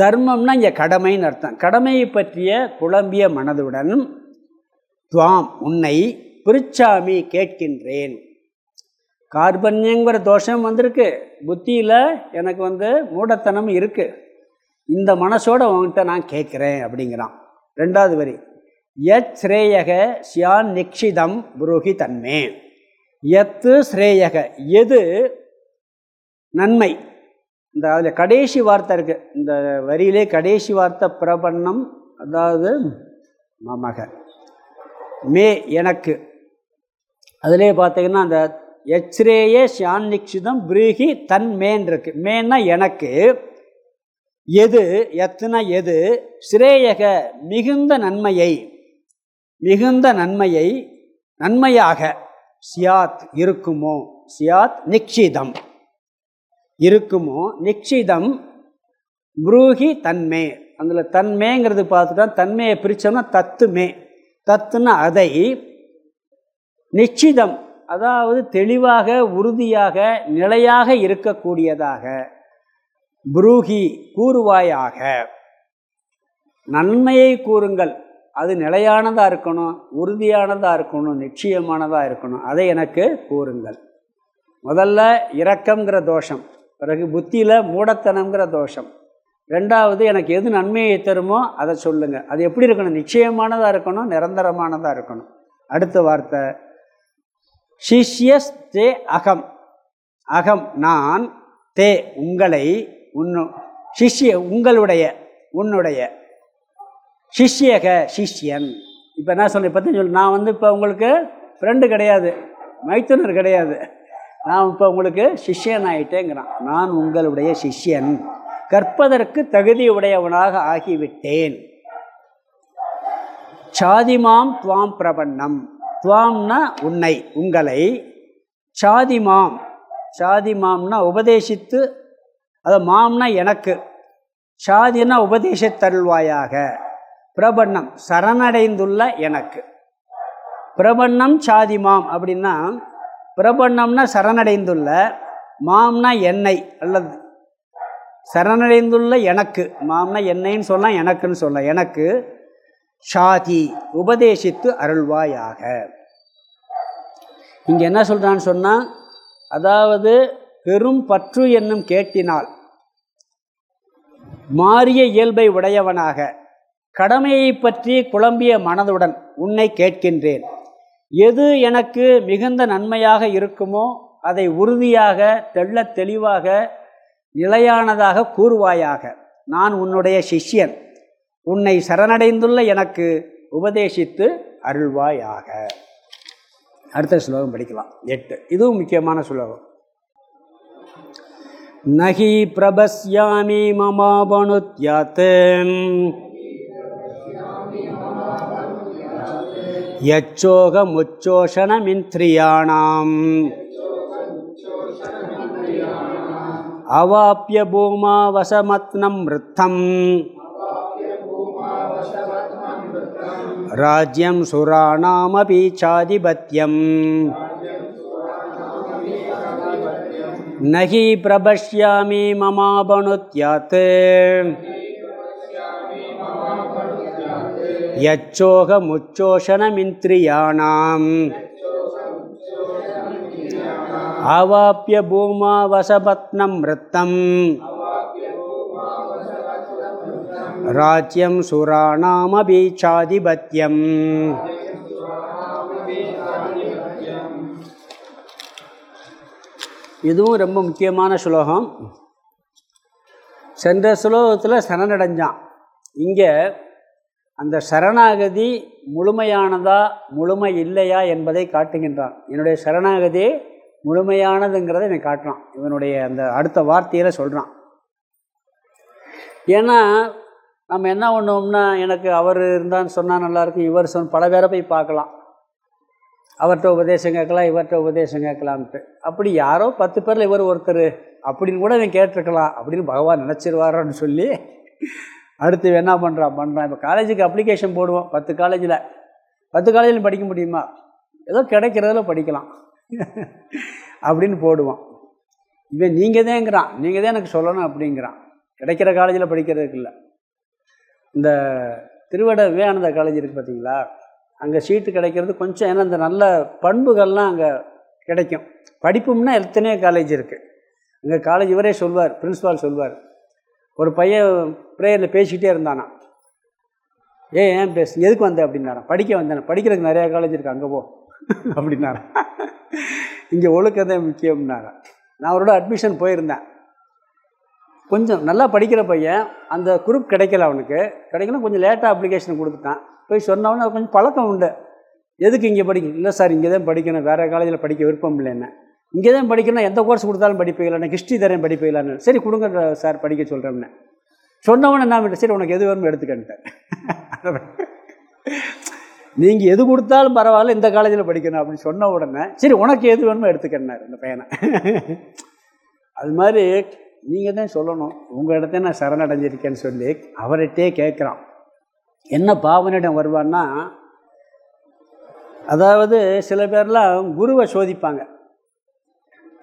தர்மம்னா இங்கே கடமைன்னு அர்த்தம். கடமையை பற்றிய குழம்பிய மனதுடன் துவாம் உன்னை பிரிச்சாமி கேட்கின்றேன். கார்பன்யங்கிற தோஷம் வந்திருக்கு. புத்தியில் எனக்கு வந்து மூடத்தனம் இருக்குது இந்த மனசோட உங்கள்கிட்ட நான் கேட்குறேன் அப்படிங்கிறான். ரெண்டாவது வரி. யத் ஸ்ரேயக சியான் நிக்ஷிதம் புரோகி தன்மே. எத்து ஸ்ரேயக எது நன்மை? இந்த அதில் கடைசி வார்த்தை இருக்குது இந்த வரியிலே கடைசி வார்த்தை பிரபன்னம் அதாவது மமக. மே எனக்கு. அதிலே பார்த்தீங்கன்னா அந்த எச்ரேய சான்னிக்ஷிதம் பிரீகி தன் மேன் இருக்கு. மேன்னா எனக்கு. எது எத்தனை எது சிரேயக மிகுந்த நன்மையை மிகுந்த நன்மையை நன்மையாக சியாத் இருக்குமோ? சியாத் நிக்ஷிதம். இருக்குமோ? நிக்ஷிதம் புரூகி தன்மே. அதில் தன்மேங்கிறது பார்த்துட்டா தன்மையை பிரித்தோம்னா தத்துமே. தத்துன்னா அதை நிச்சிதம் அதாவது தெளிவாக உறுதியாக நிலையாக இருக்கக்கூடியதாக. புரூகி கூறுவாயாக. நன்மையை கூறுங்கள். அது நிலையானதாக இருக்கணும் உறுதியானதாக இருக்கணும் நிச்சயமானதாக இருக்கணும். அதை எனக்கு கூறுங்கள். முதல்ல இரக்கங்கிற தோஷம் பிறகு புத்தியில் மூடத்தனங்கிற தோஷம். ரெண்டாவது எனக்கு எது நன்மையை தருமோ அதை சொல்லுங்கள் அது எப்படி இருக்கணும்? நிச்சயமானதாக இருக்கணும் நிரந்தரமானதாக இருக்கணும். அடுத்த வார்த்தை. சிஷ்யஸ் தே அகம். அகம் நான் தே உங்களை உன்னு சிஷ்ய உங்களுடைய உன்னுடைய. சிஷ்யக சிஷ்யன். இப்போ என்ன சொல்ல பற்றி சொல்லு நான் வந்து இப்போ உங்களுக்கு ஃப்ரெண்டு கிடையாது மைத்துனர் கிடையாது. நான் இப்போ உங்களுக்கு சிஷ்யன் ஆகிட்டேங்கிறான் நான் உங்களுடைய சிஷ்யன். கற்பதற்கு தகுதி உடையவனாக ஆகிவிட்டேன். சாதிமாம் துவாம் பிரபண்ணம் துவாம்னா உன்னை உங்களை. சாதிமாம் சாதிமாம்னா உபதேசித்து அது மாம்னா எனக்கு. சாதினா உபதேசத்தருள்வாயாக பிரபன்னம் சரணடைந்துள்ள எனக்கு. பிரபன்னம் சாதி மாம் அப்படின்னா பிரபன்னம்னா சரணடைந்துள்ள மாம்னா என்னை அல்லது சரணடைந்துள்ள எனக்கு. மாம்னா என்னைன்னு சொல்லலாம் எனக்குன்னு சொல்லலாம் எனக்கு சாதி உபதேசித்து அருள்வாயாக. இங்கே என்ன சொல்கிறான்னு சொன்னால் அதாவது பெரும் பற்று என்னும் கேட்டினால் மாறிய இயல்பை உடையவனாக. கடமையை பற்றி குழம்பிய மனதுடன் உன்னை கேட்கின்றேன். எது எனக்கு மிகுந்த நன்மையாக இருக்குமோ அதை உறுதியாக தெள்ள தெளிவாக நிலையானதாக கூறுவாயாக. நான் உன்னுடைய சிஷ்யன். உன்னை சரணடைந்துள்ள எனக்கு உபதேசித்து அருள்வாயாக. அடுத்த ஸ்லோகம் படிக்கலாம். எட்டு. இதுவும் முக்கியமான ஸ்லோகம். நகி பிரபஸ்யாமி மமாபணுத்யாத் யச்சோகமுச்சோஷணமிந்திரியாணாம் அவாப்பிய பூமா வசமத்னம் மிருத்தம் ராஜ்யம் சுராணாமபீச்சாதிபத்தியம் நகி பிரபஷ்யாமி மமாபணுத்யாத் யச்சோகமுச்சோஷனமிந்திரியாணாம் ஆவாப்பிய பூமா வசபத்னம் மிருத்தம் ராஜ்யம் சுராணாமபீச்சாதிபத்தியம் இதுவும் ரொம்ப முக்கியமான ஸ்லோகம் சென்ற ஸ்லோகத்தில் சரணடைஞ்சான். இங்கே அந்த சரணாகதி முழுமையானதா முழுமை இல்லையா என்பதை காட்டுகின்றான். என்னுடைய சரணாகதி முழுமையானதுங்கிறத இவன் காட்டுறான். இவனுடைய அந்த அடுத்த வார்த்தையில் சொல்கிறான் ஏன்னா நம்ம என்ன பண்ணுவோம்னா எனக்கு அவர் இருந்தான்னு சொன்னால் நல்லாயிருக்கும் இவர் சொன்ன பல பேரை போய் பார்க்கலாம். அவர்கிட்ட உபதேசம் கேட்கலாம் இவர்கிட்ட உபதேசம் கேட்கலான்ட்டு அப்படி யாரோ பத்து பேரில் இவர் ஒருத்தர் அப்படின்னு கூட இவன் கேட்டிருக்கலாம். அப்படின்னு பகவான் நினச்சிருவாரோன்னு சொல்லி அடுத்து என்ன பண்ணுறான் பண்ணுறான் இப்போ காலேஜுக்கு அப்ளிகேஷன் போடுவோம் பத்து காலேஜில். பத்து காலேஜில் படிக்க முடியுமா? ஏதோ கிடைக்கிறதில் படிக்கலாம். அப்படின்னு போடுவோம் இவன் நீங்கள் தான்ங்கிறான் நீங்கள் தான் எனக்கு சொல்லணும் அப்படிங்கிறான். கிடைக்கிற காலேஜில் படிக்கிறதுக்கு இல்லை. இந்த திருவட விவேகானந்தா காலேஜ் இருக்குது பார்த்தீங்களா அங்கே சீட்டு கிடைக்கிறது கொஞ்சம் ஏன்னா அந்த நல்ல பண்புகள்லாம் அங்கே கிடைக்கும். படிப்பும்னா எத்தனையோ காலேஜ் இருக்குது அங்கே காலேஜ் இவரே சொல்வார் பிரின்ஸ்பால் சொல்வார். ஒரு பையன் ப்ரேயரில் பேசிக்கிட்டே இருந்தானா ஏன் ஏன் பேசு எதுக்கு வந்தேன் அப்படின்னாரான் படிக்க வந்தேன். படிக்கிறதுக்கு நிறையா காலேஜ் இருக்குது அங்கே போ. அப்படின்னாரான் இங்கே ஒழுக்கதே முக்கியம்னாரன் நான் அவரோட அட்மிஷன் போயிருந்தேன். கொஞ்சம் நல்லா படிக்கிற பையன் அந்த குரூப் கிடைக்கல அவனுக்கு. கிடைக்கல கொஞ்சம் லேட்டாக அப்ளிகேஷன் கொடுத்துட்டான். போய் சொன்னவொன்னே கொஞ்சம் பழக்கம் உண்டு. எதுக்கு இங்கே படிக்கணும் இல்லை சார் இங்கே தான் படிக்கணும். வேறு காலேஜில் படிக்க விருப்பம் இல்லைன்னு இங்கே தான் படிக்கணும் எந்த கோர்ஸ் கொடுத்தாலும் படிப்பீங்களான்னு ஹிஸ்ட்ரி தரேன் படிப்பீங்களான்னு சரி கொடுங்க சார் படிக்க சொல்கிறேன்னு சொன்னவன என்ன சரி உனக்கு எது வேணுமோ எடுத்துக்கிட்டேன் நீங்கள் எது கொடுத்தாலும் பரவாயில்ல இந்த காலேஜில் படிக்கணும் அப்படின்னு சொன்ன உடனே சரி உனக்கு எது வேணுமோ எடுத்துக்கினார் இந்த பையனை. அது மாதிரி நீங்கள் தான் சொல்லணும். உங்கள் இடத்த நான் சரணடைஞ்சிருக்கேன்னு சொல்லி அவர்கிட்டே கேட்குறான். என்ன பாவனிடம் வருவான்னா அதாவது சில பேர்லாம் குருவை சோதிப்பாங்க.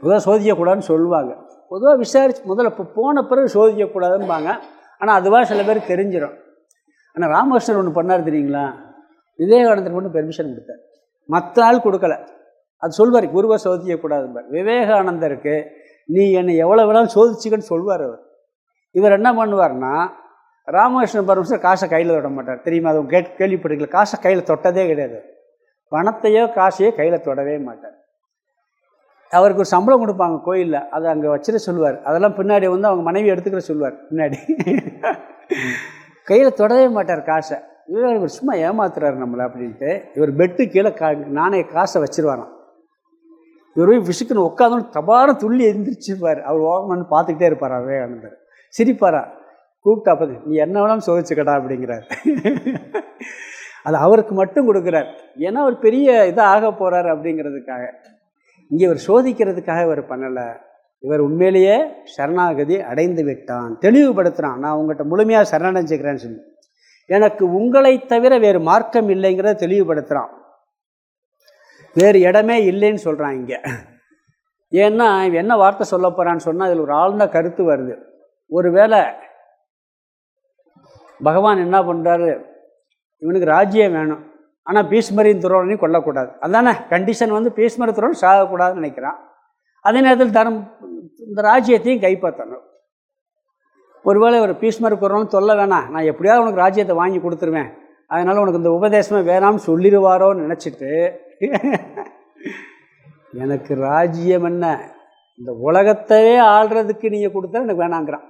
பொதுவாக சோதிக்கக்கூடாதுன்னு சொல்லுவாங்க. பொதுவாக விசாரிச்சு முதல்ல இப்போ போன பிறகு சோதிக்கக்கூடாதும்பாங்க ஆனால் அதுவாக சில பேர் தெரிஞ்சிடும் ஆனால் ராமகிருஷ்ணன் ஒன்று பண்ணார் தெரியுங்களா? விவேகானந்தர் ஒன்று பெர்மிஷன் கொடுத்தார். மற்ற ஆள் கொடுக்கல. அது சொல்வார் குருவை சோதிக்கக்கூடாதும்பார் விவேகானந்தருக்கு நீ என்னை எவ்வளோ வேணாலும் சோதிச்சுக்கன்னு சொல்வார் அவர். இவர் என்ன பண்ணுவார்னா ராமகிருஷ்ண பரமசர் காசை கையில் தொட மாட்டார். தெரியுமா? அது கேட் கேள்விப்பட்டிருக்கல காசை கையில் தொட்டதே கிடையாது. பணத்தையோ காசையோ கையில் தொடவே மாட்டார். அவருக்கு ஒரு சம்பளம் கொடுப்பாங்க கோயிலில். அதை அங்கே வச்சிட சொல்லுவார். அதெல்லாம் பின்னாடி வந்து அவங்க மனைவி எடுத்துக்கிற சொல்லுவார். பின்னாடி. கையில் தொடவே மாட்டார் காசை. இவர் இவர் சும்மா ஏமாத்துறாரு நம்மளை அப்படின்ட்டு. இவர் பெட்டு கீழே கா நாணய காசை வச்சிருவாராம். இவர் போய் விசுக்குன்னு உட்காந்து தபாரம் துள்ளி எந்திரிச்சிருப்பார் அவர் ஓகமான்னு பார்த்துக்கிட்டே இருப்பார். விவேகானந்தர் சிரிப்பாரா? கூப்பிட்டா பார்த்து நீ என்ன வேணாலும் சோதிச்சுக்கடா அப்படிங்கிறார். அது அவருக்கு மட்டும் கொடுக்குறார். ஏன்னா அவர் பெரிய இதாக ஆக போகிறார் அப்படிங்கிறதுக்காக. இங்கே இவர் சோதிக்கிறதுக்காக இவர் பண்ணலை. இவர் உண்மையிலேயே சரணாகதி அடைந்து விட்டான். தெளிவுபடுத்துகிறான் நான் உங்கள்கிட்ட முழுமையாக சரணடைஞ்சுக்கிறேன்னு சொல்லி. எனக்கு உங்களை தவிர வேறு மார்க்கம் இல்லைங்கிறத தெளிவுபடுத்துகிறான் வேறு இடமே இல்லைன்னு சொல்கிறான் இங்கே. ஏன்னா இவன் என்ன வார்த்தை சொல்ல போகிறான்னு சொன்னால் அதில் ஒரு ஆழ்ந்த கருத்து வருது. ஒருவேளை பகவான் என்ன பண்ணுறாரு இவனுக்கு ராஜ்யம் வேணும். ஆனால் பீஷ்மரின் துரோணனையும் கொல்லக்கூடாது. அதானே? கண்டிஷன் வந்து பீஷ்மர துரோன் சாகக்கூடாதுன்னு நினைக்கிறான். அதே நேரத்தில் தரம் இந்த ராஜ்யத்தையும் கைப்பற்றணும். ஒருவேளை ஒரு பீஷ்மர் குரோன்னு சொல்ல வேணாம். நான் எப்படியாவது உனக்கு ராஜ்யத்தை வாங்கி கொடுத்துருவேன். அதனால் உனக்கு இந்த உபதேசமே வேணாம்னு சொல்லிடுவாரோன்னு நினச்சிட்டு எனக்கு ராஜ்யம் என்ன? இந்த உலகத்தையே ஆள்றதுக்கு நீங்கள் கொடுத்தா எனக்கு வேணாங்கிறான்.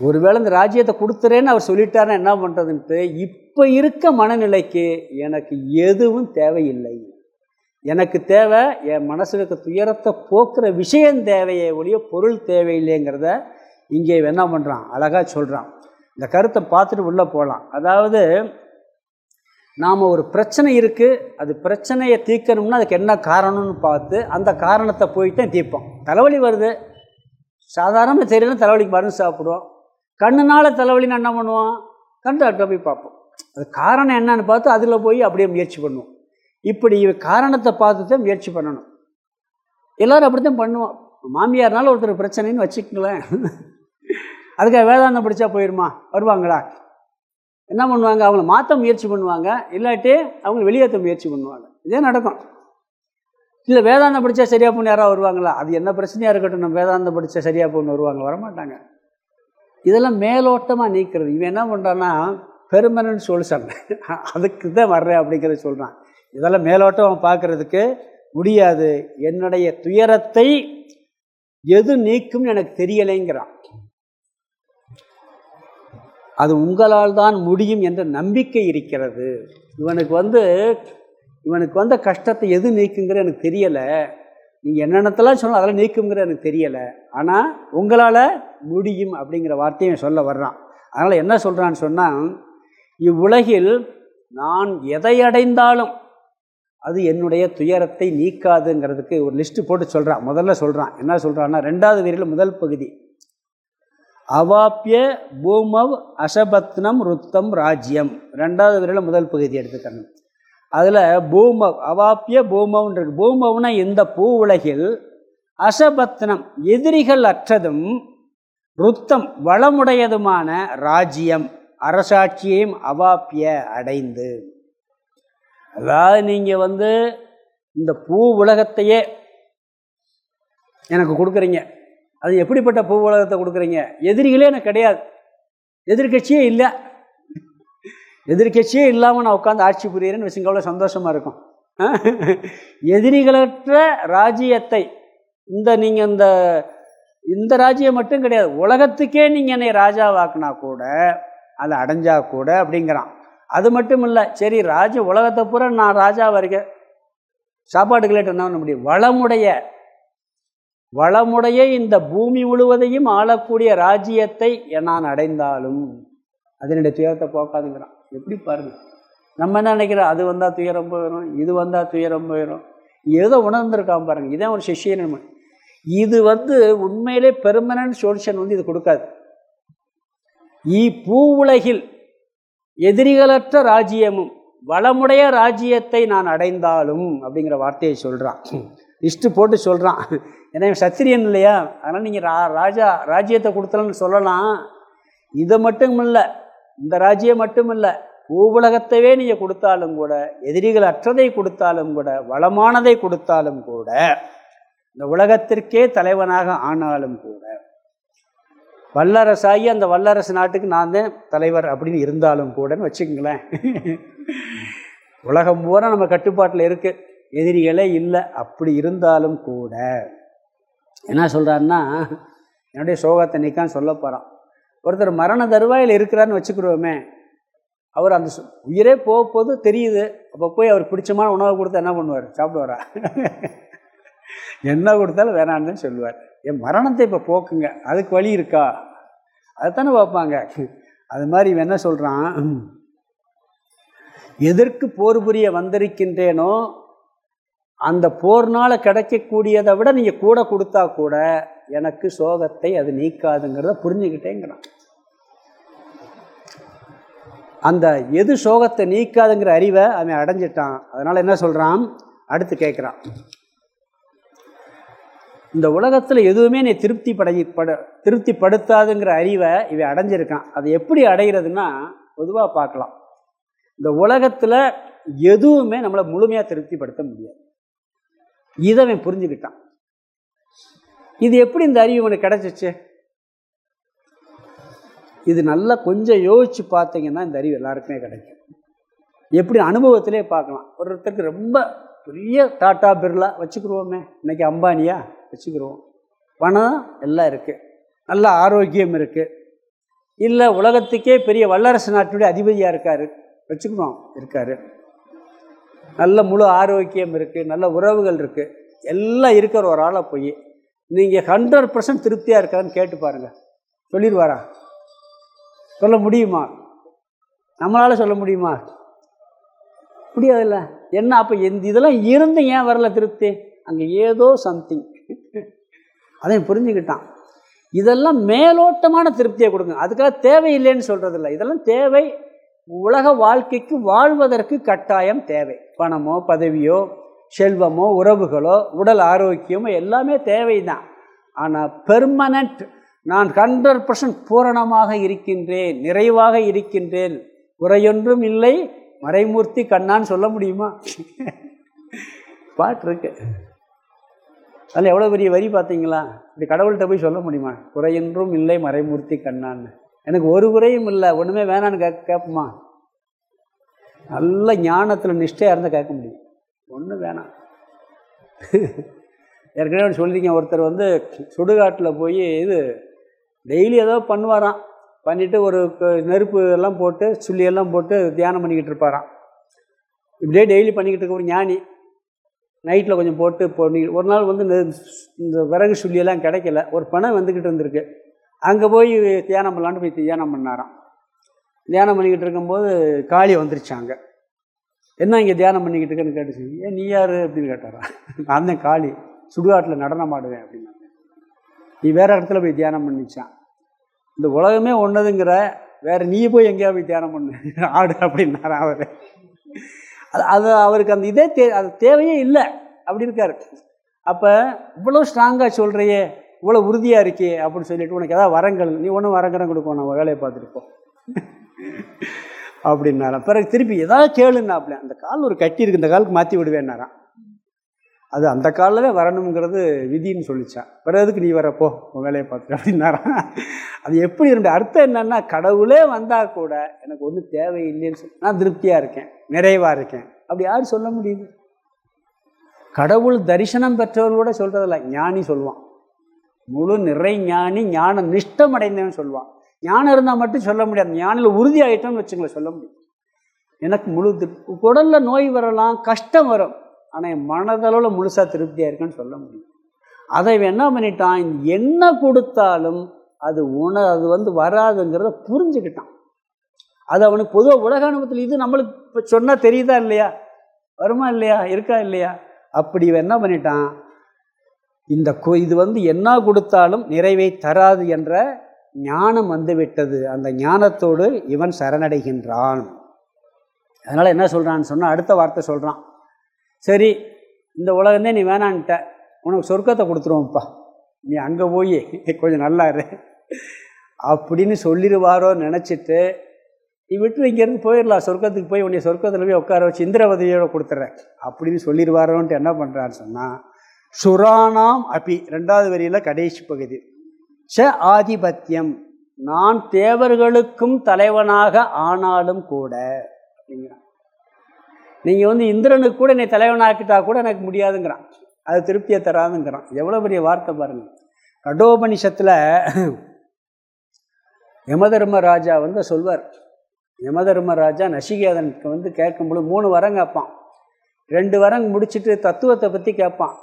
ஒருவேளை இந்த ராஜ்யத்தை கொடுத்துறேன்னு அவர் சொல்லிட்டாருன்னா என்ன பண்ணுறதுன்ட்டு இப்போ இருக்க மனநிலைக்கு எனக்கு எதுவும் தேவையில்லை. எனக்கு தேவை என் மனசில் இருக்க துயரத்தை போக்குற விஷயம் தேவையே ஒழிய பொருள் தேவையில்லைங்கிறத இங்கே என்ன பண்ணுறான் அழகாக சொல்கிறான் இந்த கருத்தை பார்த்துட்டு உள்ளே போகலாம் அதாவது நாம் ஒரு பிரச்சனை இருக்குது அது பிரச்சனையை தீர்க்கணும்னா அதுக்கு என்ன காரணம்னு பார்த்து அந்த காரணத்தை போயிட்டு தீர்ப்போம். தலைவலி வருது. சாதாரணமாக தெரியல தலைவலிக்கு மருந்து சாப்பிடுவோம். கண்ணுனால் தலைவலின்னு என்ன பண்ணுவோம் கண் டாக்டரை போய் பார்ப்போம் அது காரணம் என்னன்னு பார்த்து அதில் போய் அப்படியே முயற்சி பண்ணுவோம் இப்படி காரணத்தை பார்த்து தான் முயற்சி பண்ணணும். எல்லோரும் அப்படி தான் பண்ணுவோம் மாமியார்னால ஒருத்தர் பிரச்சனைன்னு வச்சுக்கங்களேன். அதுக்காக வேதாந்தம் படித்தா போயிடுமா வருவாங்களா? என்ன பண்ணுவாங்க? அவங்கள மாற்ற முயற்சி பண்ணுவாங்க. இல்லாட்டி அவங்க வெளியேற்ற முயற்சி பண்ணுவாங்க. இதே நடக்கும். இல்லை வேதாந்தம் படித்தா சரியாக பொண்ணு யாராவது வருவாங்களா? அது என்ன பிரச்சனையாக இருக்கட்டும். நம்ம வேதாந்தம் படித்தா சரியாக போகணும் வருவாங்க வரமாட்டாங்க. இதெல்லாம் மேலோட்டமாக நீக்கிறது. இவன் என்ன பண்ணுறான்னா பெருமனன் சொல்யூஷன் அதுக்கு தான் வர்றேன் அப்படிங்கிறத சொல்கிறான் இதெல்லாம் மேலோட்டம் பார்க்குறதுக்கு முடியாது. என்னுடைய துயரத்தை எது நீக்கும்னு எனக்கு தெரியலைங்கிறான். அது உங்களால் தான் முடியும் என்ற நம்பிக்கை இருக்கிறது. இவனுக்கு வந்து இவனுக்கு வந்த கஷ்டத்தை எது நீக்குங்கிற எனக்கு தெரியலை. நீங்கள் என்னென்னத்தெல்லாம் சொன்னால் அதெல்லாம் நீக்குங்கிற எனக்கு தெரியலை. ஆனால் உங்களால் முடியும் அப்படிங்கிற வார்த்தையும் சொல்ல வர்றான். அதனால் என்ன சொல்கிறான்னு சொன்னால் இவ்வுலகில் நான் எதை அடைந்தாலும் அது என்னுடைய துயரத்தை நீக்காதுங்கிறதுக்கு ஒரு லிஸ்ட்டு போட்டு சொல்கிறான் முதல்ல சொல்கிறான் என்ன சொல்கிறான்னா ரெண்டாவது வீரில் முதல் பகுதி. அவாப்பிய பூமவ் அசபத்னம் ருத்தம் ராஜ்யம். ரெண்டாவது வீரில் முதல் பகுதி எடுத்துக்கணும். அதில் பூமவ் அவாப்பிய பூமவுன்றிருக்கு பூமவுனா இந்த பூ உலகில் அசபத்னம் எதிரிகள் அற்றதும் ருத்தம் வளமுடையதுமான ராஜ்யம் அரசாட்சியையும் அவாப்பிய அடைந்து. அதாவது நீங்கள் வந்து இந்த பூ உலகத்தையே எனக்கு கொடுக்குறீங்க. அது எப்படிப்பட்ட பூ உலகத்தை கொடுக்குறீங்க? எதிரிகளே எனக்கு கிடையாது. எதிர்கட்சியே இல்லை. எதிர்கட்சியே இல்லாமல் நான் உட்காந்து ஆட்சி புரியிறேன்னு வச்சுங்க அவ்வளோ சந்தோஷமாக இருக்கும் எதிரிகளற்ற ராஜ்யத்தை இந்த நீங்கள் இந்த இந்த ராஜ்யம் மட்டும் கிடையாது. உலகத்துக்கே நீங்கள் என்னை ராஜாவாக்குனா கூட அதை அடைஞ்சா கூட அப்படிங்கிறான். அது மட்டும் இல்லை சரி ராஜ உலகத்தை பூரா நான் ராஜா இருக்கேன். சாப்பாட்டுக்கு லேட்டு என்ன பண்ண முடியும்? வளமுடைய வளமுடைய இந்த பூமி முழுவதையும் ஆளக்கூடிய ராஜ்யத்தை நான் அடைந்தாலும் அதனுடைய துயரத்தை போக்காதுங்கிறான். எப்படி பாருங்க. நம்ம என்ன நினைக்கிறோம்? அது வந்தால் துயரம் போயிடும் இது வந்தால் துயரம் போயிடும் ஏதோ உணர்ந்துருக்கான் பாருங்க. இதான் ஒரு சிஷியன் இது வந்து உண்மையிலே பெர்மனன்ட் சொல்யூஷன் வந்து இது கொடுக்காது. ஈ பூ உலகில் எதிரிகளற்ற ராஜ்யமும் வளமுடைய ராஜ்யத்தை நான் அடைந்தாலும் அப்படிங்கிற வார்த்தையை சொல்கிறான் லிஸ்ட்டு போட்டு சொல்கிறான் ஏன்னா சத்திரியன் இல்லையா? அதனால் நீங்கள் ரா ராஜா ராஜ்யத்தை கொடுத்தலன்னு சொல்லலாம். இதை மட்டும் இல்லை இந்த ராஜ்யம் மட்டும் இல்லை பூவுலகத்தவே நீங்கள் கொடுத்தாலும் கூட எதிரிகள் அற்றதை கொடுத்தாலும் கூட வளமானதை கொடுத்தாலும் கூட இந்த உலகத்திற்கே தலைவனாக ஆனாலும் கூட வல்லரசாகி அந்த வல்லரசு நாட்டுக்கு நான் தான் தலைவர் அப்படின்னு இருந்தாலும் கூடன்னு வச்சுக்கங்களேன். உலகம் பூரா நம்ம கட்டுப்பாட்டில் இருக்குது எதிரிகளே இல்லை அப்படி இருந்தாலும் கூட. என்ன சொல்கிறாருன்னா என்னுடைய சோகத்தை நீக்கான்னு சொல்ல போகிறான் ஒருத்தர் மரண தருவாயில் இருக்கிறான்னு வச்சுக்கிடுவோமே அவர் அந்த உயிரே போக போது தெரியுது. அப்போ போய் அவர் பிடிச்சமான உணவை கொடுத்தா என்ன பண்ணுவார்? சாப்பிடுவாரா? என்ன கொடுத்தாலும் வேணான்னு சொல்லுவார். என் மரணத்தை இப்போ போக்குங்க. அதுக்கு வழி இருக்கா? அதைத்தானே பார்ப்பாங்க. அது மாதிரி இவன் என்ன சொல்கிறான் எதற்கு போர் புரிய வந்திருக்கின்றேனோ அந்த போர்னால் கிடைக்கக்கூடியதை விட நீங்கள் கூட கொடுத்தா கூட எனக்கு சோகத்தை அது நீக்காதுங்கிறத புரிஞ்சுக்கிட்டேங்கிறான் அந்த எது சோகத்தை நீக்காதுங்கிற அறிவை அவன் அடைஞ்சிட்டான். அதனால் என்ன சொல்கிறான் அடுத்து கேட்குறான். இந்த உலகத்தில் எதுவுமே நீ திருப்தி படை பட திருப்திப்படுத்தாதுங்கிற அறிவை இவன் அடைஞ்சிருக்கான். அதை எப்படி அடைகிறதுனா பொதுவாக பார்க்கலாம். இந்த உலகத்தில் எதுவுமே நம்மளை முழுமையாக திருப்திப்படுத்த முடியாது. இதை அவன் புரிஞ்சுக்கிட்டான். இது எப்படி இந்த அறிவு உனக்கு கிடச்சிச்சு? இது நல்லா கொஞ்சம் யோசித்து பார்த்தீங்கன்னா இந்த அறிவு எல்லாருக்குமே கிடைக்கும். எப்படி அனுபவத்திலே பார்க்கலாம். ஒருத்தருக்கு ரொம்ப பெரிய டாட்டா பிர்லா வச்சுக்கிருவோமே. இன்றைக்கி அம்பானியா வச்சுக்கிருவோம். பணம் எல்லாம் இருக்குது நல்ல ஆரோக்கியம் இருக்குது இல்லை உலகத்துக்கே பெரிய வல்லரசு நாட்டினுடைய அதிபதியாக இருக்கார். வச்சுக்கணும் இருக்கார். நல்ல முழு ஆரோக்கியம் இருக்குது நல்ல உறவுகள் இருக்குது எல்லாம் இருக்கிற ஒரு ஆளை போய் நீங்கள் ஹண்ட்ரட் பர்சன்ட் திருப்தியாக இருக்காதுன்னு கேட்டு பாருங்கள் சொல்லிடுவாரா? சொல்ல முடியுமா? நம்மளால் சொல்ல முடியுமா? முடியாதுல்ல. என்ன அப்போ எந்த இதெல்லாம் இருந்து ஏன் வரல திருப்தி? அங்கே ஏதோ சம்திங் அதை புரிஞ்சுக்கிட்டான். இதெல்லாம் மேலோட்டமான திருப்தியை கொடுங்க. அதுக்காக தேவையில்லைன்னு சொல்கிறதில்ல இதெல்லாம் தேவை. உலக வாழ்க்கைக்கு வாழ்வதற்கு கட்டாயம் தேவை. பணமோ பதவியோ செல்வமோ உறவுகளோ உடல் ஆரோக்கியமோ எல்லாமே தேவைதான். ஆனால் பெர்மனண்ட் நான் ஹண்ட்ரட் பர்சன்ட் பூரணமாக இருக்கின்றேன் நிறைவாக இருக்கின்றேன். குறையொன்றும் இல்லை. மறைமூர்த்தி கண்ணான்னு சொல்ல முடியுமா? பாட்டிருக்கு. அதில் எவ்வளோ பெரிய வரி பார்த்தீங்களா? இப்படி கடவுள்கிட்ட போய் சொல்ல முடியுமா? குறையொன்றும் இல்லை மறைமூர்த்தி கண்ணான்னு. எனக்கு ஒரு குறையும் இல்லை. ஒன்றுமே வேணான்னு கே கேட்போமா நல்ல ஞானத்தில் நிஷ்டையாக இருந்தால் கேட்க முடியும். ஒன்றும் வேணாம். ஏற்கனவே சொல்லியிருக்கேன் ஒருத்தர் வந்து சுடுகாட்டில் போய் இது டெய்லி ஏதோ பண்ணுவாராம். பண்ணிவிட்டு ஒரு நெருப்பு எல்லாம் போட்டு சுள்ளியெல்லாம் போட்டு தியானம் பண்ணிக்கிட்டு இருப்பாராம். இப்படியே டெய்லி பண்ணிக்கிட்டு இருக்க ஒரு ஞானி. நைட்டில் கொஞ்சம் போட்டு பண்ணி ஒரு நாள் வந்து இந்த விறகு சுள்ளியெல்லாம் கிடைக்கல. ஒரு பணம் வந்துக்கிட்டு இருந்திருக்கு. அங்கே போய் தியானம் பண்ணலான்னு போய் தியானம் பண்ணாராம். தியானம் பண்ணிக்கிட்டு இருக்கும்போது காளி வந்துருச்சாங்க என்ன இங்கே தியானம் பண்ணிக்கிட்டு இருக்கேன்னு கேட்டுச்சு. ஏன் நீ யார்? அப்படின்னு கேட்டாரா. நான் தான் காளி. சுடுகாட்டில் நடனம் ஆடுவேன் அப்படின்னாங்க நீ வேறு இடத்துல போய் தியானம் பண்ணிச்சான் இந்த உலகமே ஒன்றுதுங்கிற வேறு நீ போய் எங்கேயா போய் தியானம் பண்ணு ஆடு அப்படின்னாரு அவர். அது அது அவருக்கு அந்த இதே தே அது தேவையே இல்லை அப்படி இருக்கார். அப்போ இவ்வளோ ஸ்ட்ராங்காக சொல்கிறையே இவ்வளோ உறுதியாக இருக்கே அப்படின்னு சொல்லிட்டு உனக்கு எதாவது வரங்கள் நீ ஒன்றும் வரங்கரம் கொடுக்கும் நம்ம வேலையை பார்த்துருப்போம் அப்படின்னாரா. பிறகு திருப்பி ஏதாவது கேளுன்னாப்ல அந்த கால் ஒரு கட்டி இருக்குது இந்த காலுக்கு மாற்றி விடுவேன்னாரான் அது அந்த காலில் வரணுங்கிறது விதின்னு சொல்லித்தான் வேறு எதுக்கு நீ வரப்போ உன் வேலையை பார்த்து அப்படின்னாரான் அது எப்படி என்னுடைய அர்த்தம் என்னென்னா கடவுளே வந்தால் கூட எனக்கு ஒன்றும் தேவையில்லைன்னு சொல்லி நான் திருப்தியாக இருக்கேன் நிறைவாக இருக்கேன். அப்படி யார் சொல்ல முடியுது? கடவுள் தரிசனம் பெற்றவர் கூட சொல்கிறதில்ல ஞானி சொல்லுவான். முழு நிறை ஞானி ஞான நிஷ்டம் அடைந்தவன் சொல்லுவான். ஞானம் இருந்தால் மட்டும் சொல்ல முடியாது. ஞானில் உறுதி ஆகிட்டோம்னு வச்சுங்களேன் சொல்ல முடியும். எனக்கு முழு உடலில் நோய் வரலாம் கஷ்டம் வரும். ஆனால் என் மனதளவில் முழுசாக திருப்தியாக இருக்குன்னு சொல்ல முடியும். அதை என்ன பண்ணிட்டான்? என்ன கொடுத்தாலும் அது உண அது வந்து வராதுங்கிறத புரிஞ்சுக்கிட்டான். அது அவனுக்கு பொதுவாக உலக அனுபவத்தில் இது நம்மளுக்கு இப்போ சொன்னால் தெரியுதா இல்லையா? வருமா இல்லையா? இருக்கா இல்லையா? அப்படி இவன் என்ன பண்ணிட்டான்? இந்த இது வந்து என்ன கொடுத்தாலும் நிறைவை தராது என்ற ஞானம் வந்துவிட்டது. அந்த ஞானத்தோடு இவன் சரணடைகின்றான். அதனால் என்ன சொல்கிறான்னு சொன்னால் அடுத்த வார்த்தை சொல்கிறான் சரி இந்த உலகந்தே நீ வேணான்ட்ட. உனக்கு சொர்க்கத்தை கொடுத்துருவோம்ப்பா. நீ அங்கே போய் கொஞ்சம் நல்லா இரு. அப்படின்னு சொல்லிடுவாரோ நினச்சிட்டு நீ விட்டு இங்கேருந்து போயிடலாம். சொர்க்கத்துக்கு போய் உன்னை சொர்க்கத்தில் போய் உட்கார வச்சு இந்திரவதியோட கொடுத்துட்றேன் அப்படின்னு சொல்லிடுவாரோன்ட்டு என்ன பண்ணுறான்னு சொன்னால் சுரானாம் அபி ரெண்டாவது வரியில் கடைசி பகுதி. ச ஆதிபத்தியம் நான் தேவர்களுக்கும் தலைவனாக ஆனாலும் கூட அப்படிங்கிறான். நீங்கள் வந்து இந்திரனுக்கு கூட என்னை தலைவனாக்கிட்டா கூட எனக்கு முடியாதுங்கிறான். அது திருப்தியை தராதுங்கிறான். எவ்வளோ பெரிய வார்த்தை பாருங்கள் கடோபனிஷத்தில் யமதர்ம ராஜா வந்து சொல்வார். யமதர்ம ராஜா நசிகேதனுக்கு வந்து கேட்கும்பொழுது மூணு வரம் கேட்பான். ரெண்டு வரம் முடிச்சுட்டு தத்துவத்தை பற்றி கேட்பான்.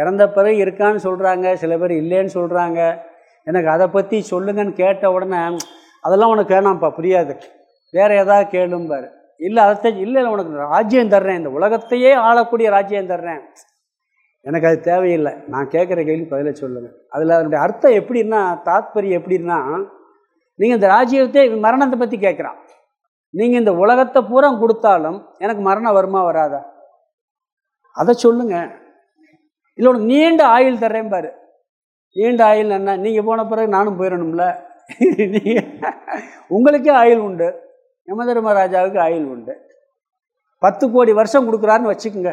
இறந்த பிறகு இருக்கான்னு சொல்கிறாங்க சில பேர் இல்லைன்னு சொல்கிறாங்க எனக்கு அதை பற்றி சொல்லுங்கன்னு கேட்ட உடனே அதெல்லாம் உனக்கு வேணாம்ப்பா புரியாது. வேறு ஏதாவது கேளும்பார். இல்லை அதை இல்லை உனக்கு ராஜ்யம் தர்றேன். இந்த உலகத்தையே ஆளக்கூடிய ராஜ்யம் தர்றேன். எனக்கு அது தேவையில்லை. நான் கேட்குற கேள்வி பதிலை சொல்லுங்கள் அதில் அதனுடைய அர்த்தம் எப்படின்னா தாத்பரியம் எப்படின்னா நீங்கள் இந்த ராஜ்யத்தை மரணத்தை பற்றி கேட்குறான். நீங்கள் இந்த உலகத்தை பூரா கொடுத்தாலும் எனக்கு மரணம் வருமா வராதா? அதை சொல்லுங்க. இல்லை உனக்கு நீண்ட ஆயுள் தர்றேன் பாரு. நீண்ட ஆயுள் என்ன? நீங்கள் போன பிறகு நானும் போயிடணும்ல நீங்கள் உங்களுக்கே ஆயுள் உண்டு. யமதர்மராஜாவுக்கு ஆயுள் உண்டு. பத்து கோடி வருஷம் கொடுக்குறாருன்னு வச்சுக்கோங்க.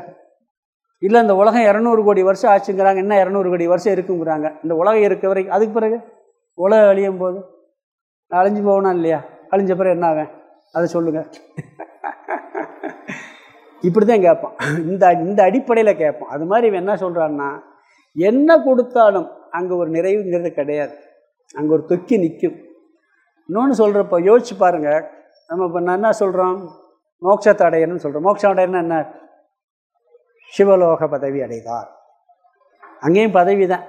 இல்லை இந்த உலகம் இரநூறு கோடி வருஷம் ஆச்சுங்கிறாங்க என்ன இரநூறு கோடி வருஷம் இருக்குங்கிறாங்க. இந்த உலகம் இருக்க வரைக்கும் அதுக்கு பிறகு உலகம் அழியும் போது அழிஞ்சு போகணும் இல்லையா? அழிஞ்ச பிறகு என்ன ஆவேன் அதை சொல்லுங்கள் இப்படி தான் கேட்பான். இந்த இந்த அடிப்படையில் கேட்பான். அது மாதிரி இவன் என்ன சொல்கிறான்னா என்ன கொடுத்தாலும் அங்கே ஒரு நிறைவுங்கிறது கிடையாது. அங்கே ஒரு தொக்கி நிற்கும். இன்னொன்று சொல்கிறப்ப யோசிச்சு பாருங்கள் நம்ம இப்போ நான் என்ன சொல்கிறோம் மோட்சத்தை அடையணும்னு சொல்கிறோம் மோட்சம் அடையணும்னா என்ன? சிவலோக பதவி அடைந்தார். அங்கேயும் பதவி தான்.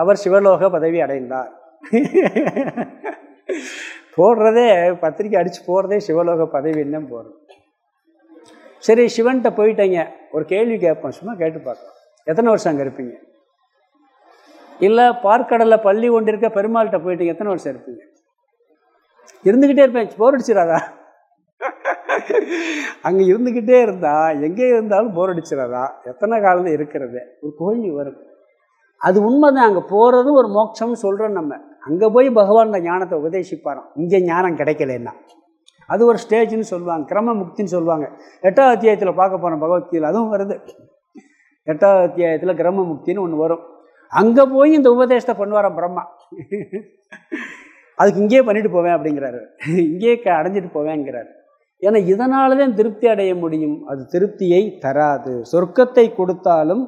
அவர் சிவலோக பதவி அடைந்தார். போடுறதே பத்திரிக்கை அடித்து போகிறதே சிவலோக பதவின்னு போகிறோம் சரி சிவன்கிட்ட போயிட்டீங்க. ஒரு கேள்வி கேட்போம். சும்மா கேட்டு பார்க்கலாம் எத்தனை வருஷம் அங்கே இருப்பீங்க? இல்லை பார்க்கடலில் பள்ளி கொண்டு இருக்க பெருமாள்கிட்ட போயிட்டீங்க. எத்தனை வருஷம் இருப்பீங்க? இருந்துக்கிட்டே இருப்பேன். போர் அடிச்சிடாதா அங்கே இருந்துக்கிட்டே இருந்தா எங்கே இருந்தாலும் போர் அடிச்சிடாதா எத்தனை காலம் இருக்கிறது? ஒரு கோழி வரும். அது உண்மைதான். அங்கே போகிறதும் ஒரு மோட்சம்னு சொல்கிறோம் நம்ம. அங்கே போய் பகவான் இந்த ஞானத்தை உபதேசிப்பாராம். இங்கே ஞானம் கிடைக்கலன்னா. அது ஒரு ஸ்டேஜ்னு சொல்லுவாங்க. கிரம முக்தின்னு சொல்லுவாங்க. எட்டாவது அத்தியாயத்தில் பார்க்க போகிறோம் பகவத்கீதை அதுவும் வருது. எட்டாவது அத்தியாயத்தில் கிரம முக்தின்னு ஒன்று வரும். அங்கே போய் இந்த உபதேசத்தை பண்ணுவாராம் பிரம்மா. அதுக்கு இங்கேயே பண்ணிட்டு போவேன் அப்படிங்கிறாரு. இங்கேயே க அடைஞ்சிட்டு போவேங்கிறாரு. ஏன்னா இதனால தான் திருப்தி அடைய முடியும். அது திருப்தியை தராது. சொர்க்கத்தை கொடுத்தாலும்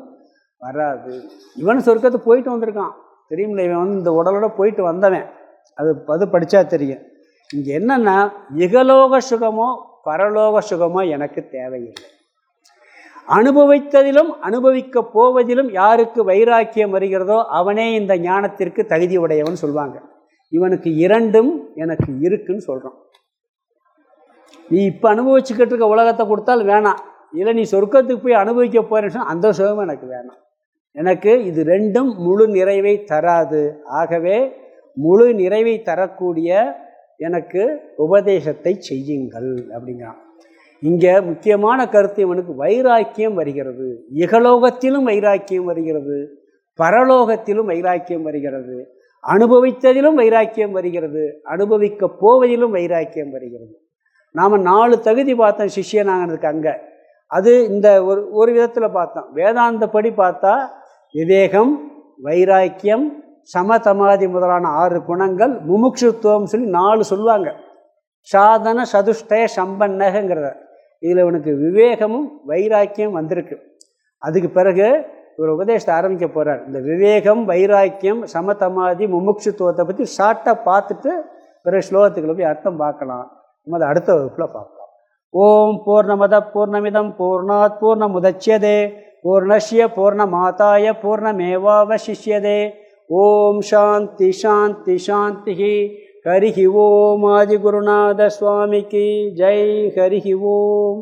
வராது. இவன் சொர்க்கத்தை போயிட்டு வந்திருக்கான். தெரியுமில்ல இவன் வந்து இந்த உடலோட போயிட்டு வந்தவன். அது அது படித்தா தெரியும். இங்கே என்னென்னா இகலோக சுகமோ பரலோக சுகமோ எனக்கு தேவையில்லை. அனுபவித்ததிலும் அனுபவிக்க போவதிலும் யாருக்கு வைராக்கியம் வருகிறதோ அவனே இந்த ஞானத்திற்கு தகுதி உடையவன் சொல்லுவாங்க இவனுக்கு இரண்டும் எனக்கு இருக்குன்னு சொல்கிறான் நீ இப்போ அனுபவிச்சுக்கிட்டு இருக்க உலகத்தை கொடுத்தால் வேணாம். இல்லை நீ சொர்க்கத்துக்கு போய் அனுபவிக்க போகிறேன்னு அந்த சுகமும் எனக்கு வேணாம். எனக்கு இது ரெண்டும் முழு நிறைவை தராது. ஆகவே முழு நிறைவை தரக்கூடிய எனக்கு உபதேசத்தை செய்யுங்கள் அப்படிங்கிறான். இங்கே முக்கியமான கருத்து இவனுக்கு வைராக்கியம் வருகிறது. இகலோகத்திலும் வைராக்கியம் வருகிறது. பரலோகத்திலும் வைராக்கியம் வருகிறது. அனுபவித்ததிலும் வைராக்கியம் வருகிறது அனுபவிக்க போவதிலும் வைராக்கியம் வருகிறது. நாம் நாலு தகுதி பார்த்தோம் சிஷியனாங்கிறதுக்கு அங்கே. அது இந்த ஒரு ஒரு விதத்தில் பார்த்தோம். வேதாந்தப்படி பார்த்தா விவேகம் வைராக்கியம் சமதமாதி முதலான ஆறு குணங்கள் முமுட்சுத்துவம் சொல்லி நாலு சொல்லுவாங்க. சாதன சதுஷ்டய சம்பன்னகங்கிறத. இதில் இவனுக்கு விவேகமும் வைராக்கியம் வந்திருக்கு. அதுக்கு பிறகு இவர் உபதேசத்தை ஆரம்பிக்க போகிறார் இந்த விவேகம் வைராக்கியம் சமதமாதி முமுட்சுத்துவத்தை பற்றி ஷார்ட்டாக பார்த்துட்டு பிறகு ஸ்லோகத்துக்குள்ள போய் அர்த்தம் பார்க்கலாம். நம்ம அதை அடுத்த வகுப்பில் பார்க்கலாம் ஓம் பூர்ணமத பூர்ணமிதம் பூர்ணாத் பூர்ணமுதட்சியதே பூர்ண பூர்ணமாதாய பூர்ணமேவாவசிஷ்யதே. ஓம் சாந்தி சாந்தி சாந்தி ஹரிஹி ஓம் ஆதிகுருநாத சுவாமிக்கு. ஜெய் ஹரிஹி ஓம்.